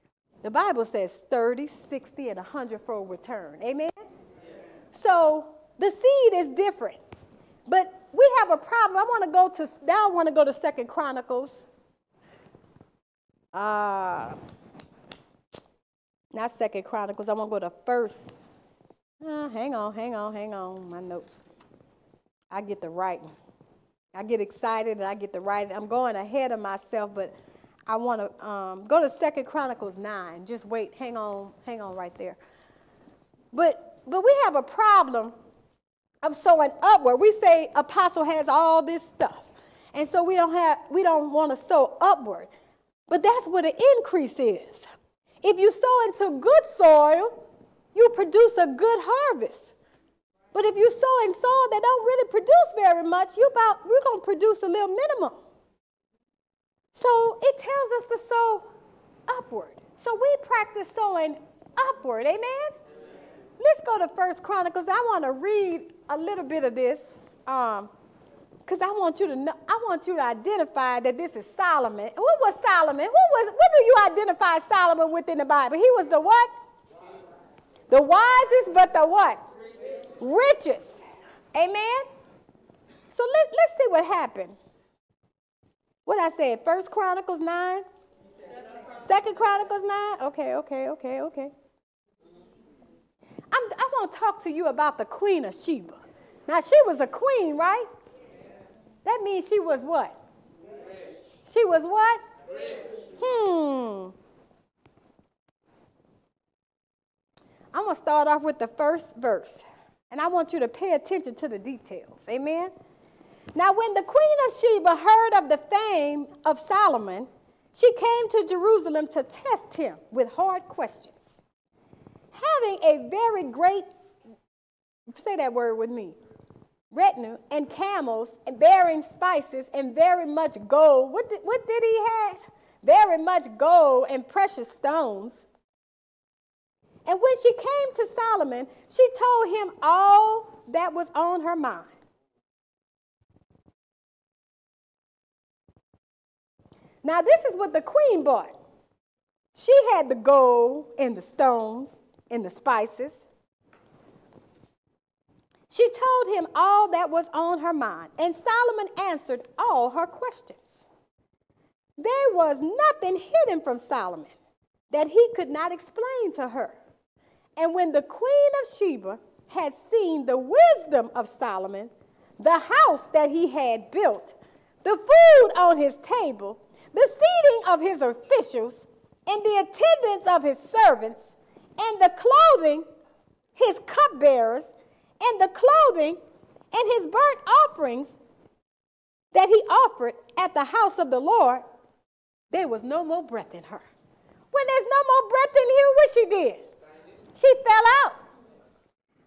The Bible says 30, 60, and 100 fold return. Amen? Yes. So the seed is different. But we have a problem. I want to go to now. I want to go to Second Chronicles. Uh, not Second Chronicles. I want to go to First. Uh, hang on, hang on, hang on. My notes. I get the writing. I get excited and I get the writing. I'm going ahead of myself, but I want to um, go to Second Chronicles nine. Just wait. Hang on, hang on right there. But but we have a problem of sowing upward. We say apostle has all this stuff. And so we don't have we don't want to sow upward. But that's what an increase is. If you sow into good soil, you produce a good harvest. But if you sow in soil that don't really produce very much, you about you're gonna produce a little minimum. So it tells us to sow upward. So we practice sowing upward, amen? Let's go to First Chronicles. I want to read a little bit of this um, because I want you to know, I want you to identify that this is Solomon. What was Solomon? Who was, what do you identify Solomon with in the Bible? He was the what? The wisest, but the what? Richest. Richest. Amen? So let, let's see what happened. What I said, First Chronicles 9? Second Chronicles 9? Okay, okay, okay, okay. I'm, I want to talk to you about the Queen of Sheba. Now, she was a queen, right? That means she was what? Rich. She was what? Rich. Hmm. I'm going to start off with the first verse, and I want you to pay attention to the details. Amen? Now, when the queen of Sheba heard of the fame of Solomon, she came to Jerusalem to test him with hard questions. Having a very great, say that word with me, retinue and camels and bearing spices and very much gold. What did, what did he have? Very much gold and precious stones. And when she came to Solomon, she told him all that was on her mind. Now, this is what the queen bought. She had the gold and the stones and the spices. She told him all that was on her mind, and Solomon answered all her questions. There was nothing hidden from Solomon that he could not explain to her. And when the queen of Sheba had seen the wisdom of Solomon, the house that he had built, the food on his table, the seating of his officials, and the attendance of his servants, and the clothing his cupbearers, and the clothing and his burnt offerings that he offered at the house of the Lord, there was no more breath in her. When there's no more breath in here, what she did? She fell out.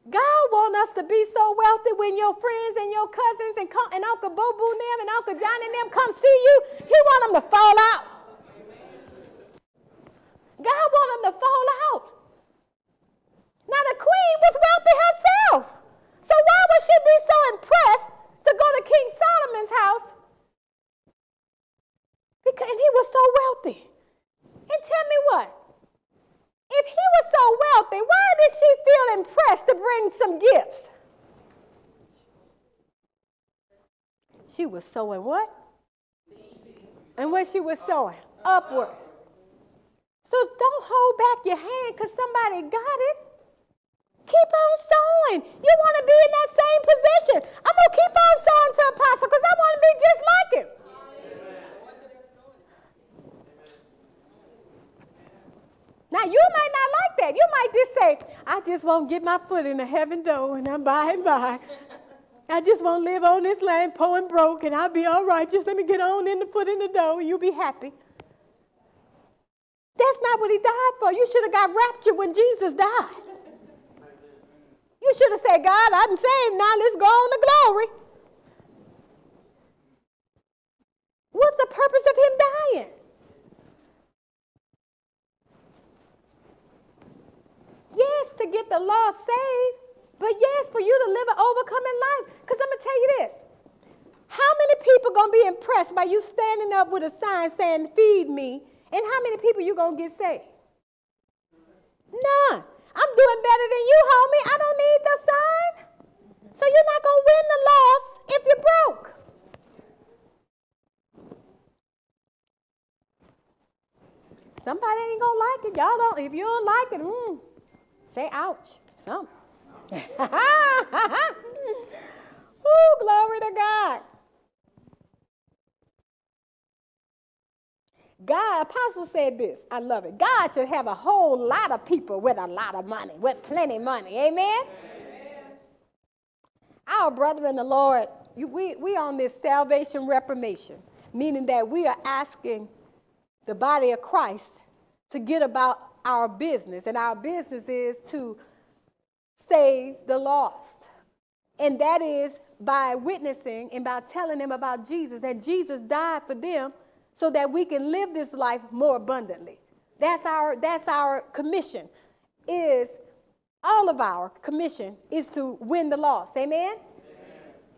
God want us to be so wealthy when your friends and your cousins and, and Uncle Boo Boo them and Uncle John and them come see you, he want them to fall out. God want them to fall out. Now the queen was wealthy herself. So why would she be so impressed to go to King Solomon's house? Because and he was so wealthy. And tell me what? If he was so wealthy, why did she feel impressed to bring some gifts? She was sowing what? And what she was sowing? Upward. So don't hold back your hand because somebody got it. Keep on sowing. You want to be in that same position. I'm going to keep on sowing to Apostle because I want to be just like him. Now, you might not like that. You might just say, I just won't get my foot in the heaven door and I'm by and by. I just won't live on this land poor and broke and I'll be all right. Just let me get on in the foot in the door and you'll be happy. That's not what he died for. You should have got raptured when Jesus died. You should have said, God, I'm saved now. Let's go on to glory. What's the purpose of him dying? Yes, to get the lost saved, but yes, for you to live an overcoming life. Because I'm going to tell you this. How many people going to be impressed by you standing up with a sign saying, feed me, and how many people you going to get saved? None. I'm doing better than you, homie. I don't need the sign. So you're not going to win the loss if you're broke. Somebody ain't going to like it. Y'all don't, if you don't like it, mm, say ouch. Something. [laughs] Ooh, glory to God. God, Apostle said this. I love it. God should have a whole lot of people with a lot of money, with plenty of money. Amen? Amen. Our brother in the Lord, we, we on this salvation reformation, meaning that we are asking the body of Christ to get about our business. And our business is to save the lost. And that is by witnessing and by telling them about Jesus, that Jesus died for them so that we can live this life more abundantly. That's our, that's our commission, is all of our commission is to win the lost. Amen? Amen.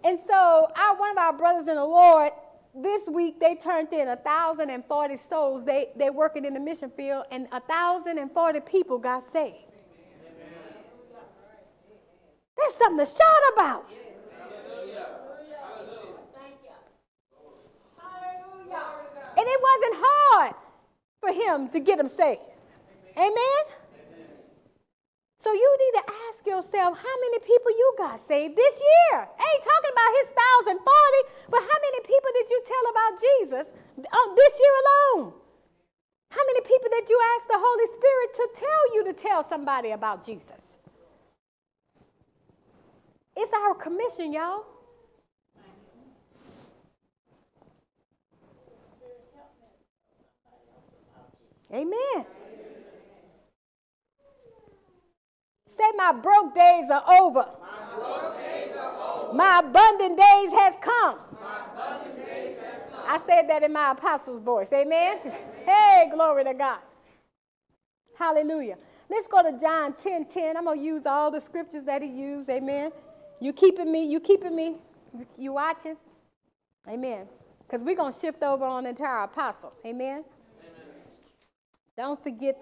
And so our, one of our brothers in the Lord, this week they turned in 1,040 souls. They, they're working in the mission field, and 1,040 people got saved. Amen. That's something to shout about. And it wasn't hard for him to get them saved. Amen? Amen? So you need to ask yourself how many people you got saved this year. I ain't talking about his 1,040, but how many people did you tell about Jesus uh, this year alone? How many people did you ask the Holy Spirit to tell you to tell somebody about Jesus? It's our commission, y'all. Amen. Say, my broke days are over. My, days are over. my abundant days has come. Days has come. I said that in my apostle's voice. Amen. Amen. [laughs] hey, glory to God. Hallelujah. Let's go to John 10 10. I'm going to use all the scriptures that he used. Amen. You keeping me? You keeping me? You watching? Amen. Because we're going to shift over on into our apostle. Amen. Don't forget.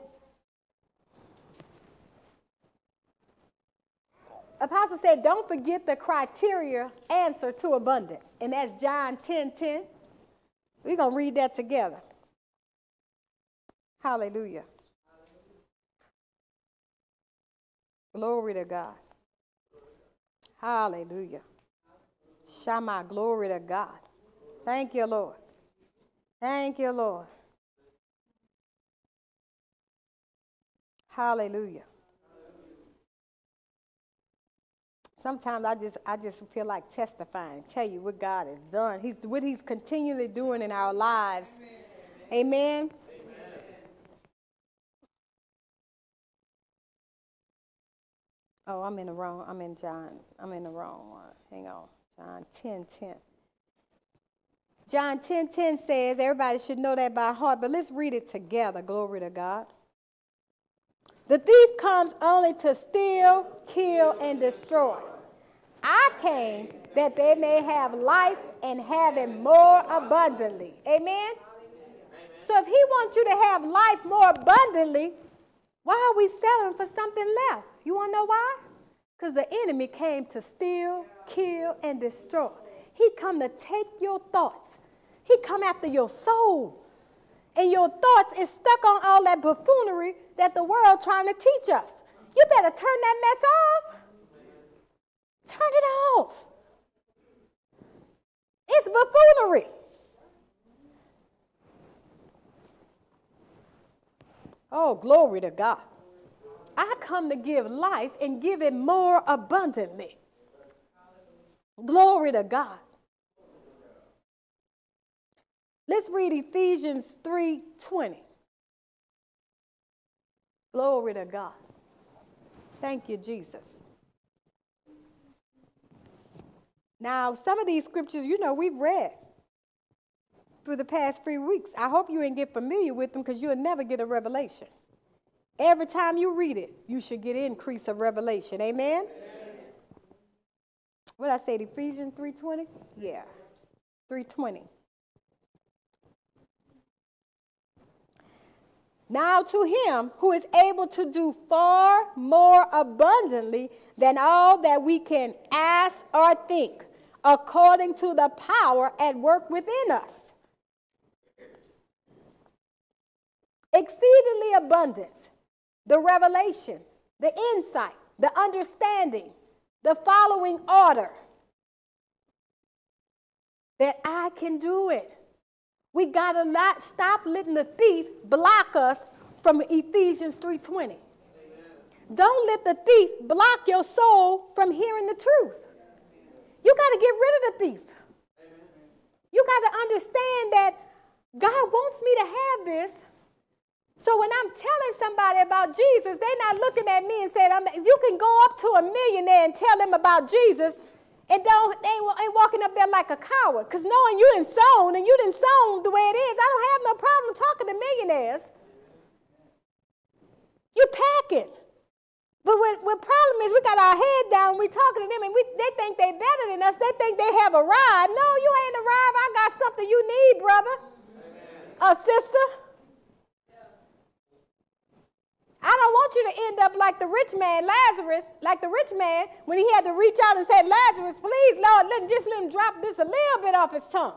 Apostle said, don't forget the criteria answer to abundance. And that's John 10 10. We're going to read that together. Hallelujah. Glory to God. Hallelujah. Shama, glory to God. Thank you, Lord. Thank you, Lord. Hallelujah. Sometimes I just I just feel like testifying, tell you what God has done. He's what He's continually doing in our lives. Amen. Amen. Oh, I'm in the wrong. I'm in John. I'm in the wrong one. Hang on. John 10 10. John 10 10 says, everybody should know that by heart, but let's read it together. Glory to God. The thief comes only to steal, kill, and destroy. I came that they may have life and have it more abundantly. Amen? So if he wants you to have life more abundantly, why are we selling for something left? You want to know why? Because the enemy came to steal, kill, and destroy. He come to take your thoughts. He come after your soul. And your thoughts is stuck on all that buffoonery that the world trying to teach us. You better turn that mess off. Turn it off. It's buffoonery. Oh, glory to God. I come to give life and give it more abundantly. Glory to God. Let's read Ephesians 3:20. Glory to God. Thank you, Jesus. Now, some of these scriptures, you know, we've read through the past three weeks. I hope you ain't get familiar with them because you'll never get a revelation. Every time you read it, you should get increase of revelation. Amen? Amen. What I say, Ephesians 3.20? Yeah, 3.20. Now to him who is able to do far more abundantly than all that we can ask or think, according to the power at work within us. Exceedingly abundant, the revelation, the insight, the understanding, the following order that I can do it. We got to not stop letting the thief block us from Ephesians 3:20. Don't let the thief block your soul from hearing the truth. You got to get rid of the thief. You got to understand that God wants me to have this. So when I'm telling somebody about Jesus, they're not looking at me and saying, you can go up to a millionaire and tell them about Jesus and don't they ain't walking up there like a coward. Because knowing you didn't sown and you didn't sown the way it is, I don't have no problem talking to millionaires. You packing. But what, what problem is we got our head down, we talking to them, and we, they think they better than us. They think they have a ride. No, you ain't a ride. I got something you need, brother. A uh, sister. I don't want you to end up like the rich man, Lazarus, like the rich man, when he had to reach out and say, Lazarus, please, Lord, let, just let him drop this a little bit off his tongue.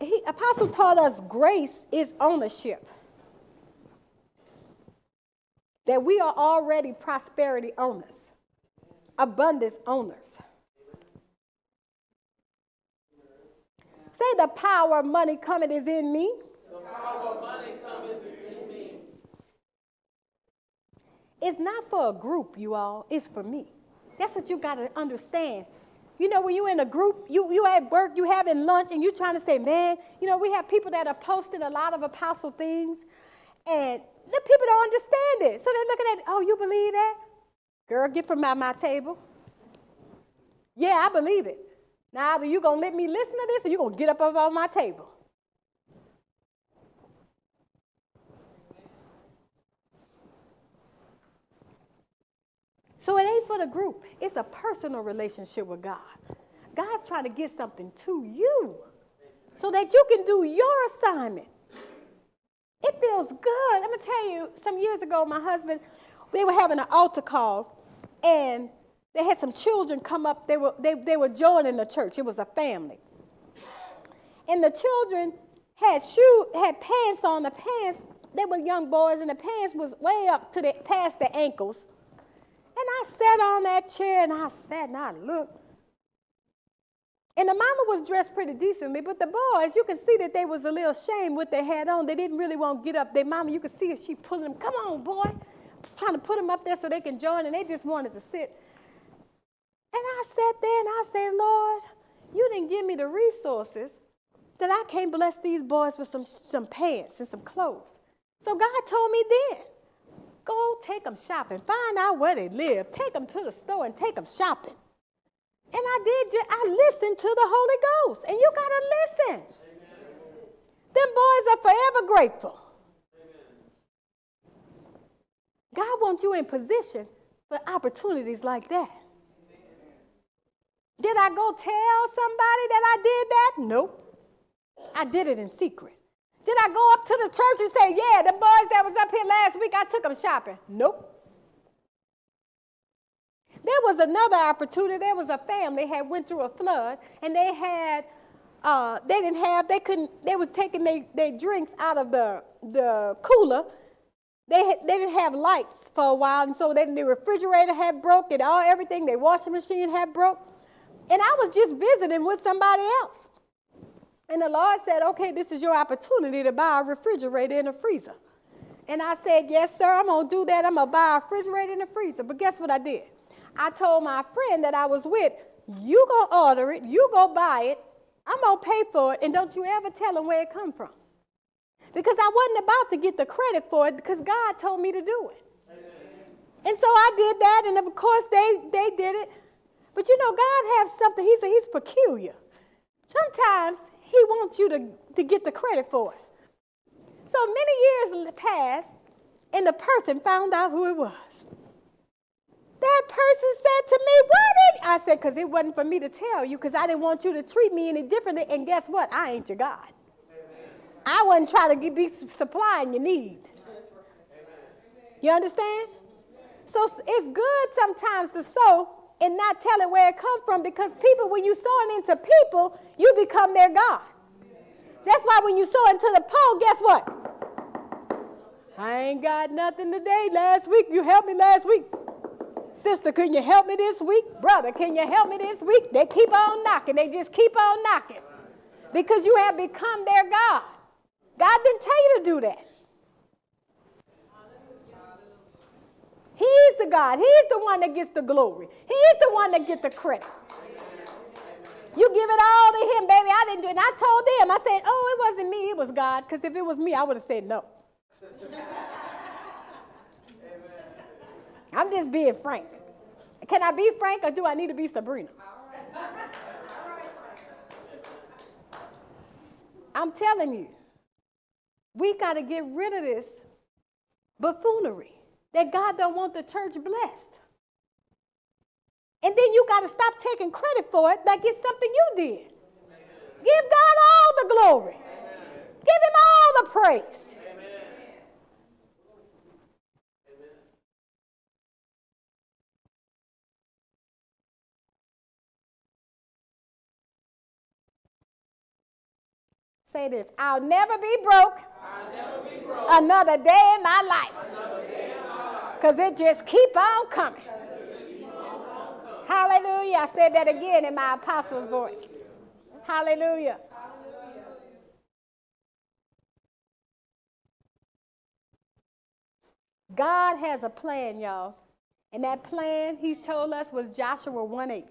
He, Apostle taught us grace is ownership that we are already prosperity owners, abundance owners. Say the power of money cometh is in me. The power of money cometh is in me. It's not for a group, you all. It's for me. That's what you got to understand. You know, when you're in a group, you, you at work, you having lunch, and you're trying to say, man, you know, we have people that are posting a lot of apostle things, and the people don't understand it. So they're looking at, oh, you believe that? Girl, get from out my table. Yeah, I believe it. Now, either you to let me listen to this or you to get up on my table. So it ain't for the group. It's a personal relationship with God. God's trying to get something to you so that you can do your assignment. It feels good. Let me tell you, some years ago, my husband, they were having an altar call, and they had some children come up. They were, they, they were joining the church. It was a family. And the children had shoe, had pants on. The pants, they were young boys, and the pants was way up to the past the ankles. And I sat on that chair and I sat and I looked. And the mama was dressed pretty decently, but the boys, you can see that they was a little ashamed what they had on. They didn't really want to get up. Their mama, you could see she pulling them, come on, boy, trying to put them up there so they can join, and they just wanted to sit. And I sat there and I said, Lord, you didn't give me the resources that I can't bless these boys with some, some pants and some clothes. So God told me then, Go take them shopping. Find out where they live. Take them to the store and take them shopping. And I did. I listened to the Holy Ghost. And you got to listen. Amen. Them boys are forever grateful. Amen. God wants you in position for opportunities like that. Amen. Did I go tell somebody that I did that? Nope. I did it in secret. Did I go up to the church and say, yeah, the boys that was up here last week, I took them shopping? Nope. There was another opportunity. There was a family had went through a flood, and they had, uh, they didn't have, they couldn't, they were taking their their drinks out of the, the cooler. They, they didn't have lights for a while, and so then the refrigerator had broke, and all everything, their washing machine had broke. And I was just visiting with somebody else. And the Lord said, okay, this is your opportunity to buy a refrigerator and a freezer. And I said, yes, sir, I'm going to do that. I'm going to buy a refrigerator and a freezer. But guess what I did? I told my friend that I was with, you go order it, you go buy it, I'm going to pay for it, and don't you ever tell them where it come from. Because I wasn't about to get the credit for it because God told me to do it. Amen. And so I did that, and of course they, they did it. But you know, God has something, he's, a, he's peculiar. Sometimes he wants you to, to get the credit for it. So many years passed, and the person found out who it was. That person said to me, What did I said, because it wasn't for me to tell you, because I didn't want you to treat me any differently. And guess what? I ain't your God. Amen. I wasn't trying to be supplying your needs. You understand? So it's good sometimes to sow and not tell it where it come from because people, when you sowing into people, you become their God. That's why when you sow into the pole, guess what? I ain't got nothing today. Last week, you helped me last week. Sister, can you help me this week? Brother, can you help me this week? They keep on knocking. They just keep on knocking because you have become their God. God didn't tell you to do that. He's the God. He's the one that gets the glory. He's the one that gets the credit. You give it all to him, baby. I didn't do it. And I told them, I said, oh, it wasn't me, it was God. Because if it was me, I would have said no. I'm just being frank. Can I be frank or do I need to be Sabrina? I'm telling you, we got to get rid of this buffoonery that God don't want the church blessed. And then you got to stop taking credit for it like it's something you did. Give God all the glory. Give him all the praise. Say this I'll never be broke, never be broke. another day in my life because it just keep on coming. Hallelujah. I said that again in my apostle's voice. Hallelujah. God has a plan, y'all. And that plan, he told us, was Joshua 1 8.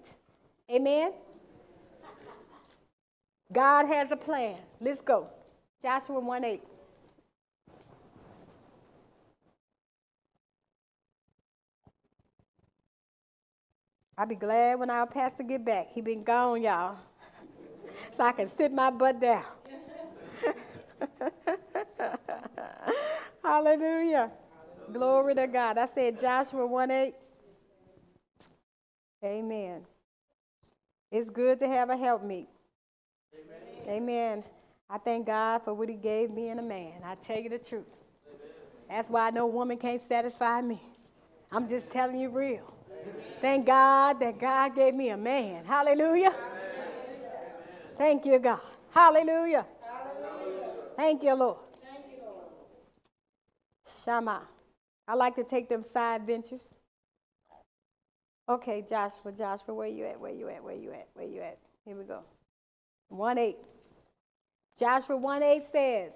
Amen? God has a plan. Let's go. Joshua 1 8. I'll be glad when our pastor get back. He been gone, y'all. [laughs] so I can sit my butt down. [laughs] Hallelujah. Glory to God. I said Joshua 1 8. Amen. It's good to have a helpmeet. Amen. Amen. I thank God for what He gave me in a man. I tell you the truth. Amen. That's why no woman can't satisfy me. I'm just telling you real. Amen. Thank God that God gave me a man. Hallelujah. Thank you, God. Hallelujah. Hallelujah. Thank you, Lord. Thank you, Lord. Shama. I like to take them side ventures. Okay, Joshua, Joshua, where you at? Where you at? Where you at? Where you at? Here we go. 1 8. Joshua 1 8 says,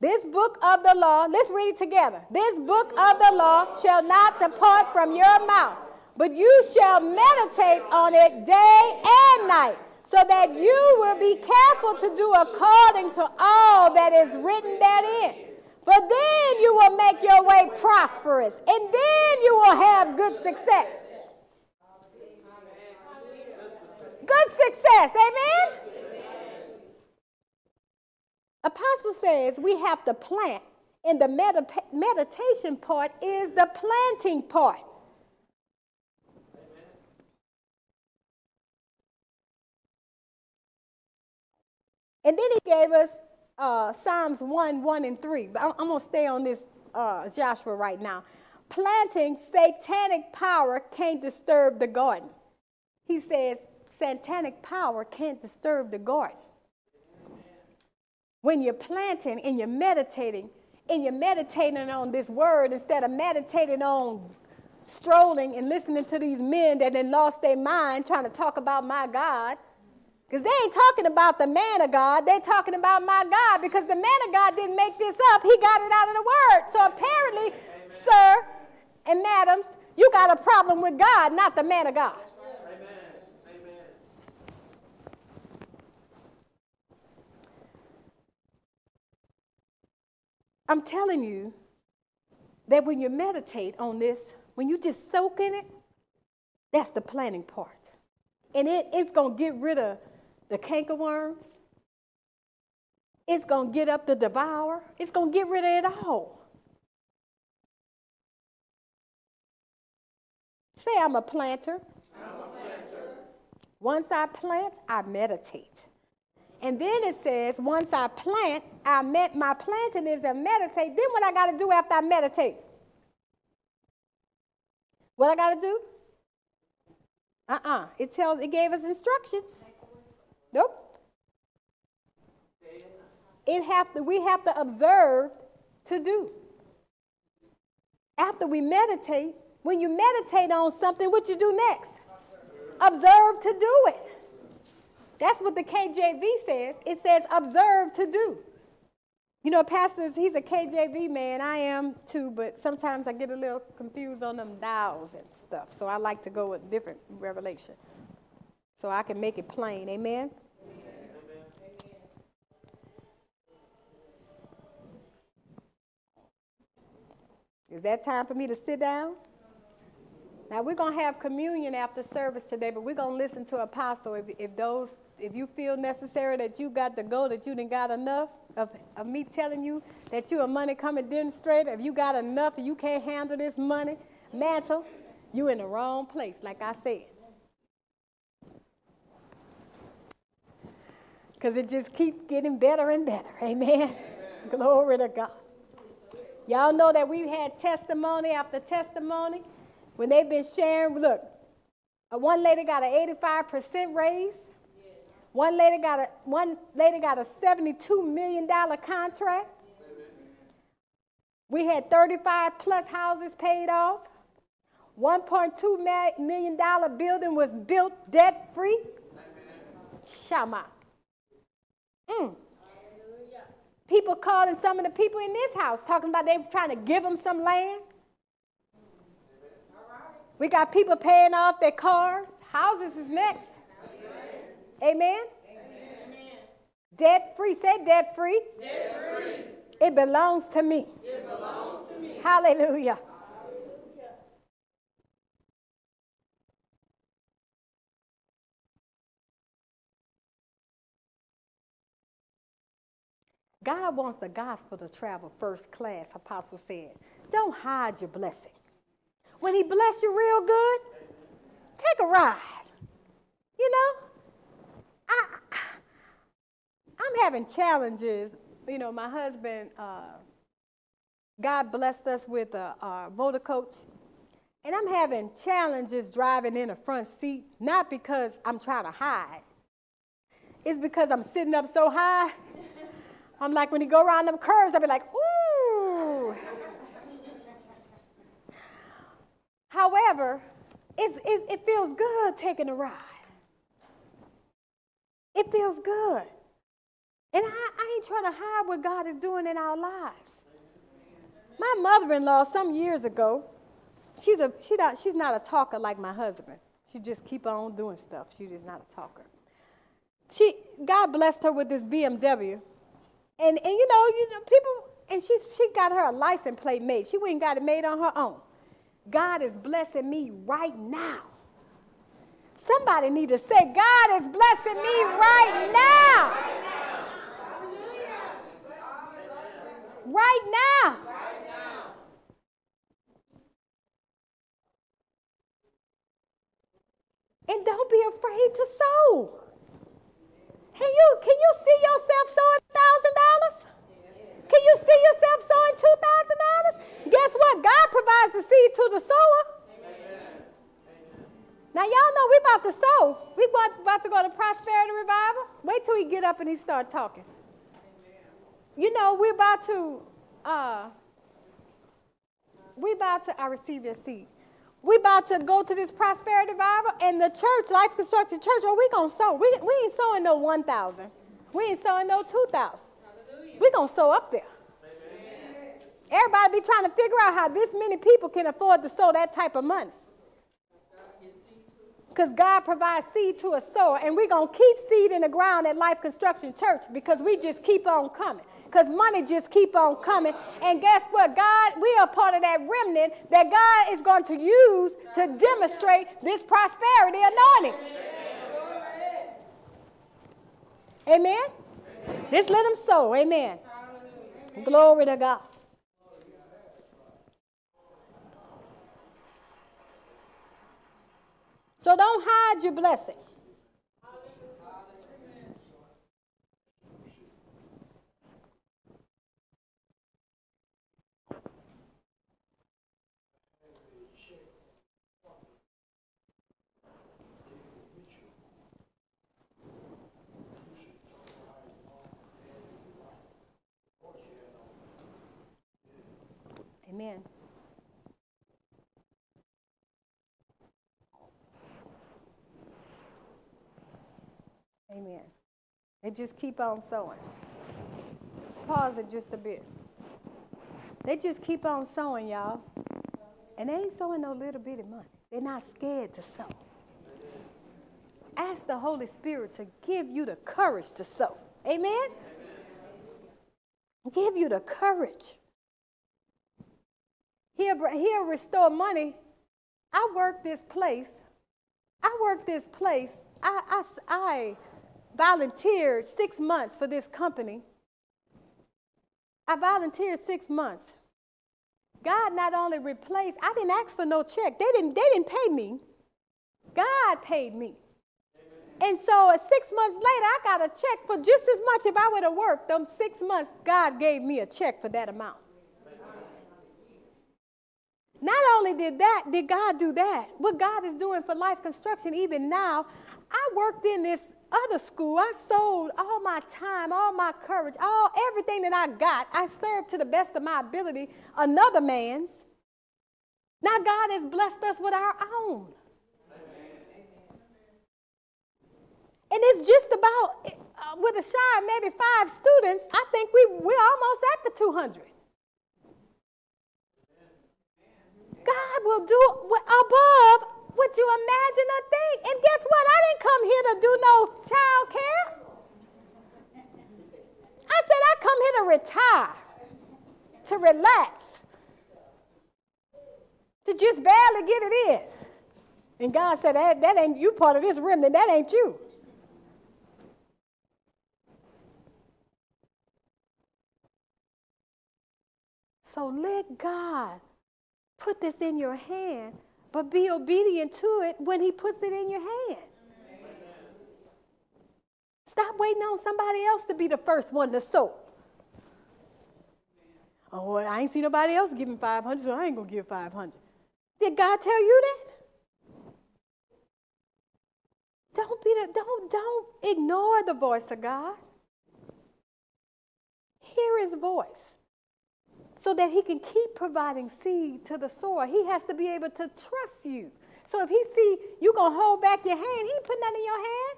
This book of the law, let's read it together. This book of the law shall not depart from your mouth, but you shall meditate on it day and night, so that you will be careful to do according to all that is written therein. For then you will make your way prosperous, and then you will have good success. Good success, amen? Apostle says we have to plant, and the meditation part is the planting part. And then he gave us uh, Psalms 1, 1, and 3. But I'm, I'm going to stay on this uh, Joshua right now. Planting satanic power can't disturb the garden. He says satanic power can't disturb the garden. When you're planting and you're meditating, and you're meditating on this word instead of meditating on strolling and listening to these men that then lost their mind trying to talk about my God, because they ain't talking about the man of God, they're talking about my God because the man of God didn't make this up. He got it out of the word. So apparently, Amen. sir and madams, you got a problem with God, not the man of God. I'm telling you that when you meditate on this, when you just soak in it, that's the planning part. And it, it's going to get rid of the cankerworms. It's going to get up the devourer. It's going to get rid of it all. Say, I'm a planter. I'm a planter. Once I plant, I meditate. And then it says, once I plant, I met my planting is to meditate. Then what I got to do after I meditate? What I got to do? Uh-uh. It tells it gave us instructions. Nope. It have to, we have to observe to do. After we meditate, when you meditate on something, what you do next? Observe to do it. That's what the KJV says. It says observe to do. You know, pastors, he's a KJV man. I am too, but sometimes I get a little confused on them dials and stuff. So I like to go with different revelation so I can make it plain. Amen? Is that time for me to sit down? Now we're gonna have communion after service today, but we're gonna listen to Apostle. If, if those, if you feel necessary that you got to go, that you didn't got enough of, of me telling you that you a money cometh demonstrator, if you got enough and you can't handle this money mantle, you in the wrong place, like I said. Because it just keeps getting better and better. Amen. Amen. Glory to God. Y'all know that we've had testimony after testimony when they've been sharing. Look, uh, one lady got an 85% raise. One lady got a one lady got a 72 million dollar contract. We had 35 plus houses paid off. 1.2 million dollar building was built debt free. Shama. Mm. people calling some of the people in this house talking about they were trying to give them some land. We got people paying off their cars. Houses is next. Amen. Amen. Debt free. Say debt free. Debt free. It belongs to me. It belongs to me. Hallelujah. God wants the gospel to travel first class, Apostle said. Don't hide your blessing. When he bless you real good, take a ride. You know, I'm having challenges. You know, my husband, uh, God blessed us with a, a motor coach. And I'm having challenges driving in a front seat, not because I'm trying to hide. It's because I'm sitting up so high. [laughs] I'm like, when he go around them curves, I'll be like, ooh. [laughs] However, it, it feels good taking a ride. It feels good. And I, I ain't trying to hide what God is doing in our lives. My mother-in-law, some years ago, she's, a, she not, she's not a talker like my husband. She just keep on doing stuff. She's just not a talker. She, God blessed her with this BMW. And, and you know, you know, people, and she's, she got her a license plate made. She went and got it made on her own. God is blessing me right now. Somebody need to say, God is blessing me right now. Right now. And don't be afraid to sow. Can you, can you see yourself sowing thousand dollars? Can you see yourself sowing $2,000? Guess what? God provides the seed to the sower. Now y'all know we about to sow. We about, about to go to prosperity revival. Wait till he get up and he start talking. You know we're about to. Uh, we're about to. I receive your seed. We about to go to this prosperity Bible and the church, Life Construction Church, oh, we gonna sow. We, we ain't sowing no one thousand. We ain't sowing no two thousand we're going to sow up there. Amen. Everybody be trying to figure out how this many people can afford to sow that type of money. Because God provides seed to a sower, and we're going to keep seed in the ground at Life Construction Church because we just keep on coming. Because money just keep on coming. And guess what? God, we are part of that remnant that God is going to use to demonstrate this prosperity anointing. Amen? Just let them sow. Amen. Glory to God. So don't hide your blessing. Amen. Amen. They just keep on sowing. Pause it just a bit. They just keep on sowing, y'all. And they ain't sowing no little bitty money. They're not scared to sow. Ask the Holy Spirit to give you the courage to sow. Amen? Amen. Give you the courage. He'll, he'll restore money. I work this place. I work this place. I, I, I volunteered six months for this company. I volunteered six months. God not only replaced, I didn't ask for no check. They didn't, they didn't pay me. God paid me. And so uh, six months later, I got a check for just as much if I would have worked. Them six months, God gave me a check for that amount. Not only did that, did God do that. What God is doing for life construction, even now, I worked in this other school. I sold all my time, all my courage, all everything that I got. I served to the best of my ability another man's. Now God has blessed us with our own. And it's just about uh, with a shy maybe five students, I think we, we're almost at the 200. God will do above what you imagine or think. And guess what? I didn't come here to do no child care. I said I come here to retire, to relax, to just barely get it in. And God said, that, that ain't you part of this remnant, that ain't you. So let God put this in your hand, but be obedient to it when He puts it in your hand. Stop waiting on somebody else to be the first one to sow. Oh, I ain't see nobody else giving 500, so I ain't going to give 500. Did God tell you that? Don't be the, don't don't ignore the voice of God. Hear his voice so that he can keep providing seed to the sower. He has to be able to trust you. So if he see you going to hold back your hand, he ain't put nothing in your hand.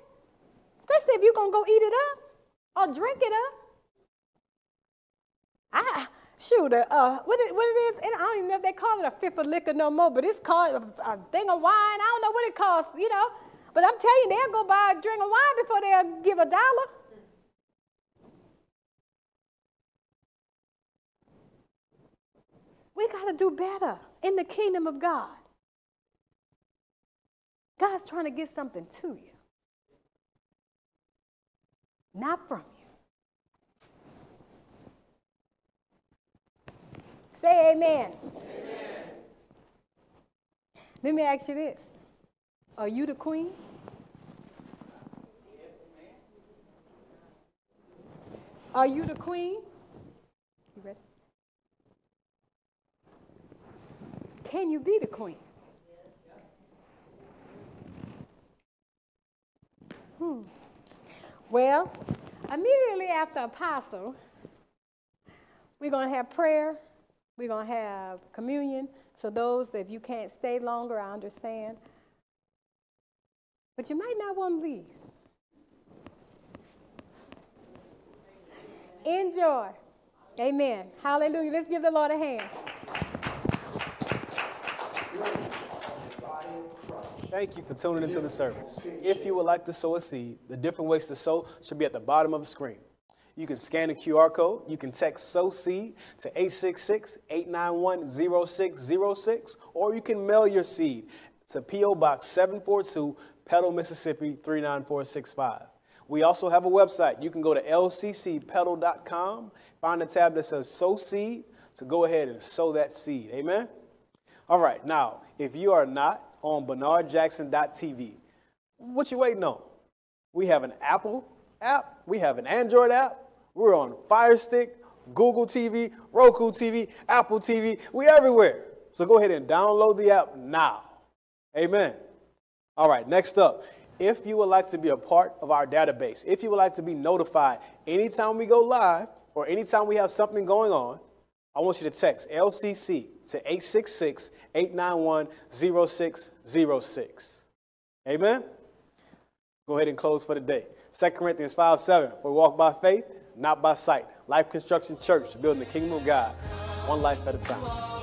Especially if you're going to go eat it up or drink it up. I, shoot, uh, uh, what, it, what it is, and I don't even know if they call it a fifth of liquor no more, but it's called a, a thing of wine. I don't know what it costs, you know. But I'm telling you, they'll go buy a drink of wine before they'll give a dollar. We got to do better in the kingdom of God. God's trying to get something to you, not from you. Say amen. amen. Let me ask you this Are you the queen? Yes, Are you the queen? Can you be the queen? Hmm. Well, immediately after apostle, we're going to have prayer. We're going to have communion. So those, if you can't stay longer, I understand. But you might not want to leave. Enjoy. Amen. Hallelujah. Let's give the Lord a hand. Thank you for tuning into the service. If you would like to sow a seed, the different ways to sow should be at the bottom of the screen. You can scan the QR code. You can text SOW SEED to 866-891-0606, or you can mail your seed to P.O. Box 742, Petal, Mississippi 39465. We also have a website. You can go to lccpetal.com, find a tab that says Sow Seed, to go ahead and sow that seed. Amen? All right, now, if you are not on bernardjackson.tv. What you waiting on? We have an Apple app. We have an Android app. We're on Fire Stick, Google TV, Roku TV, Apple TV. We're everywhere. So go ahead and download the app now. Amen. All right, next up. If you would like to be a part of our database, if you would like to be notified anytime we go live or anytime we have something going on, I want you to text LCC to 866 891 0606. Amen? Go ahead and close for the day. 2 Corinthians 5 7. For we walk by faith, not by sight. Life Construction Church, building the kingdom of God, one life at a time.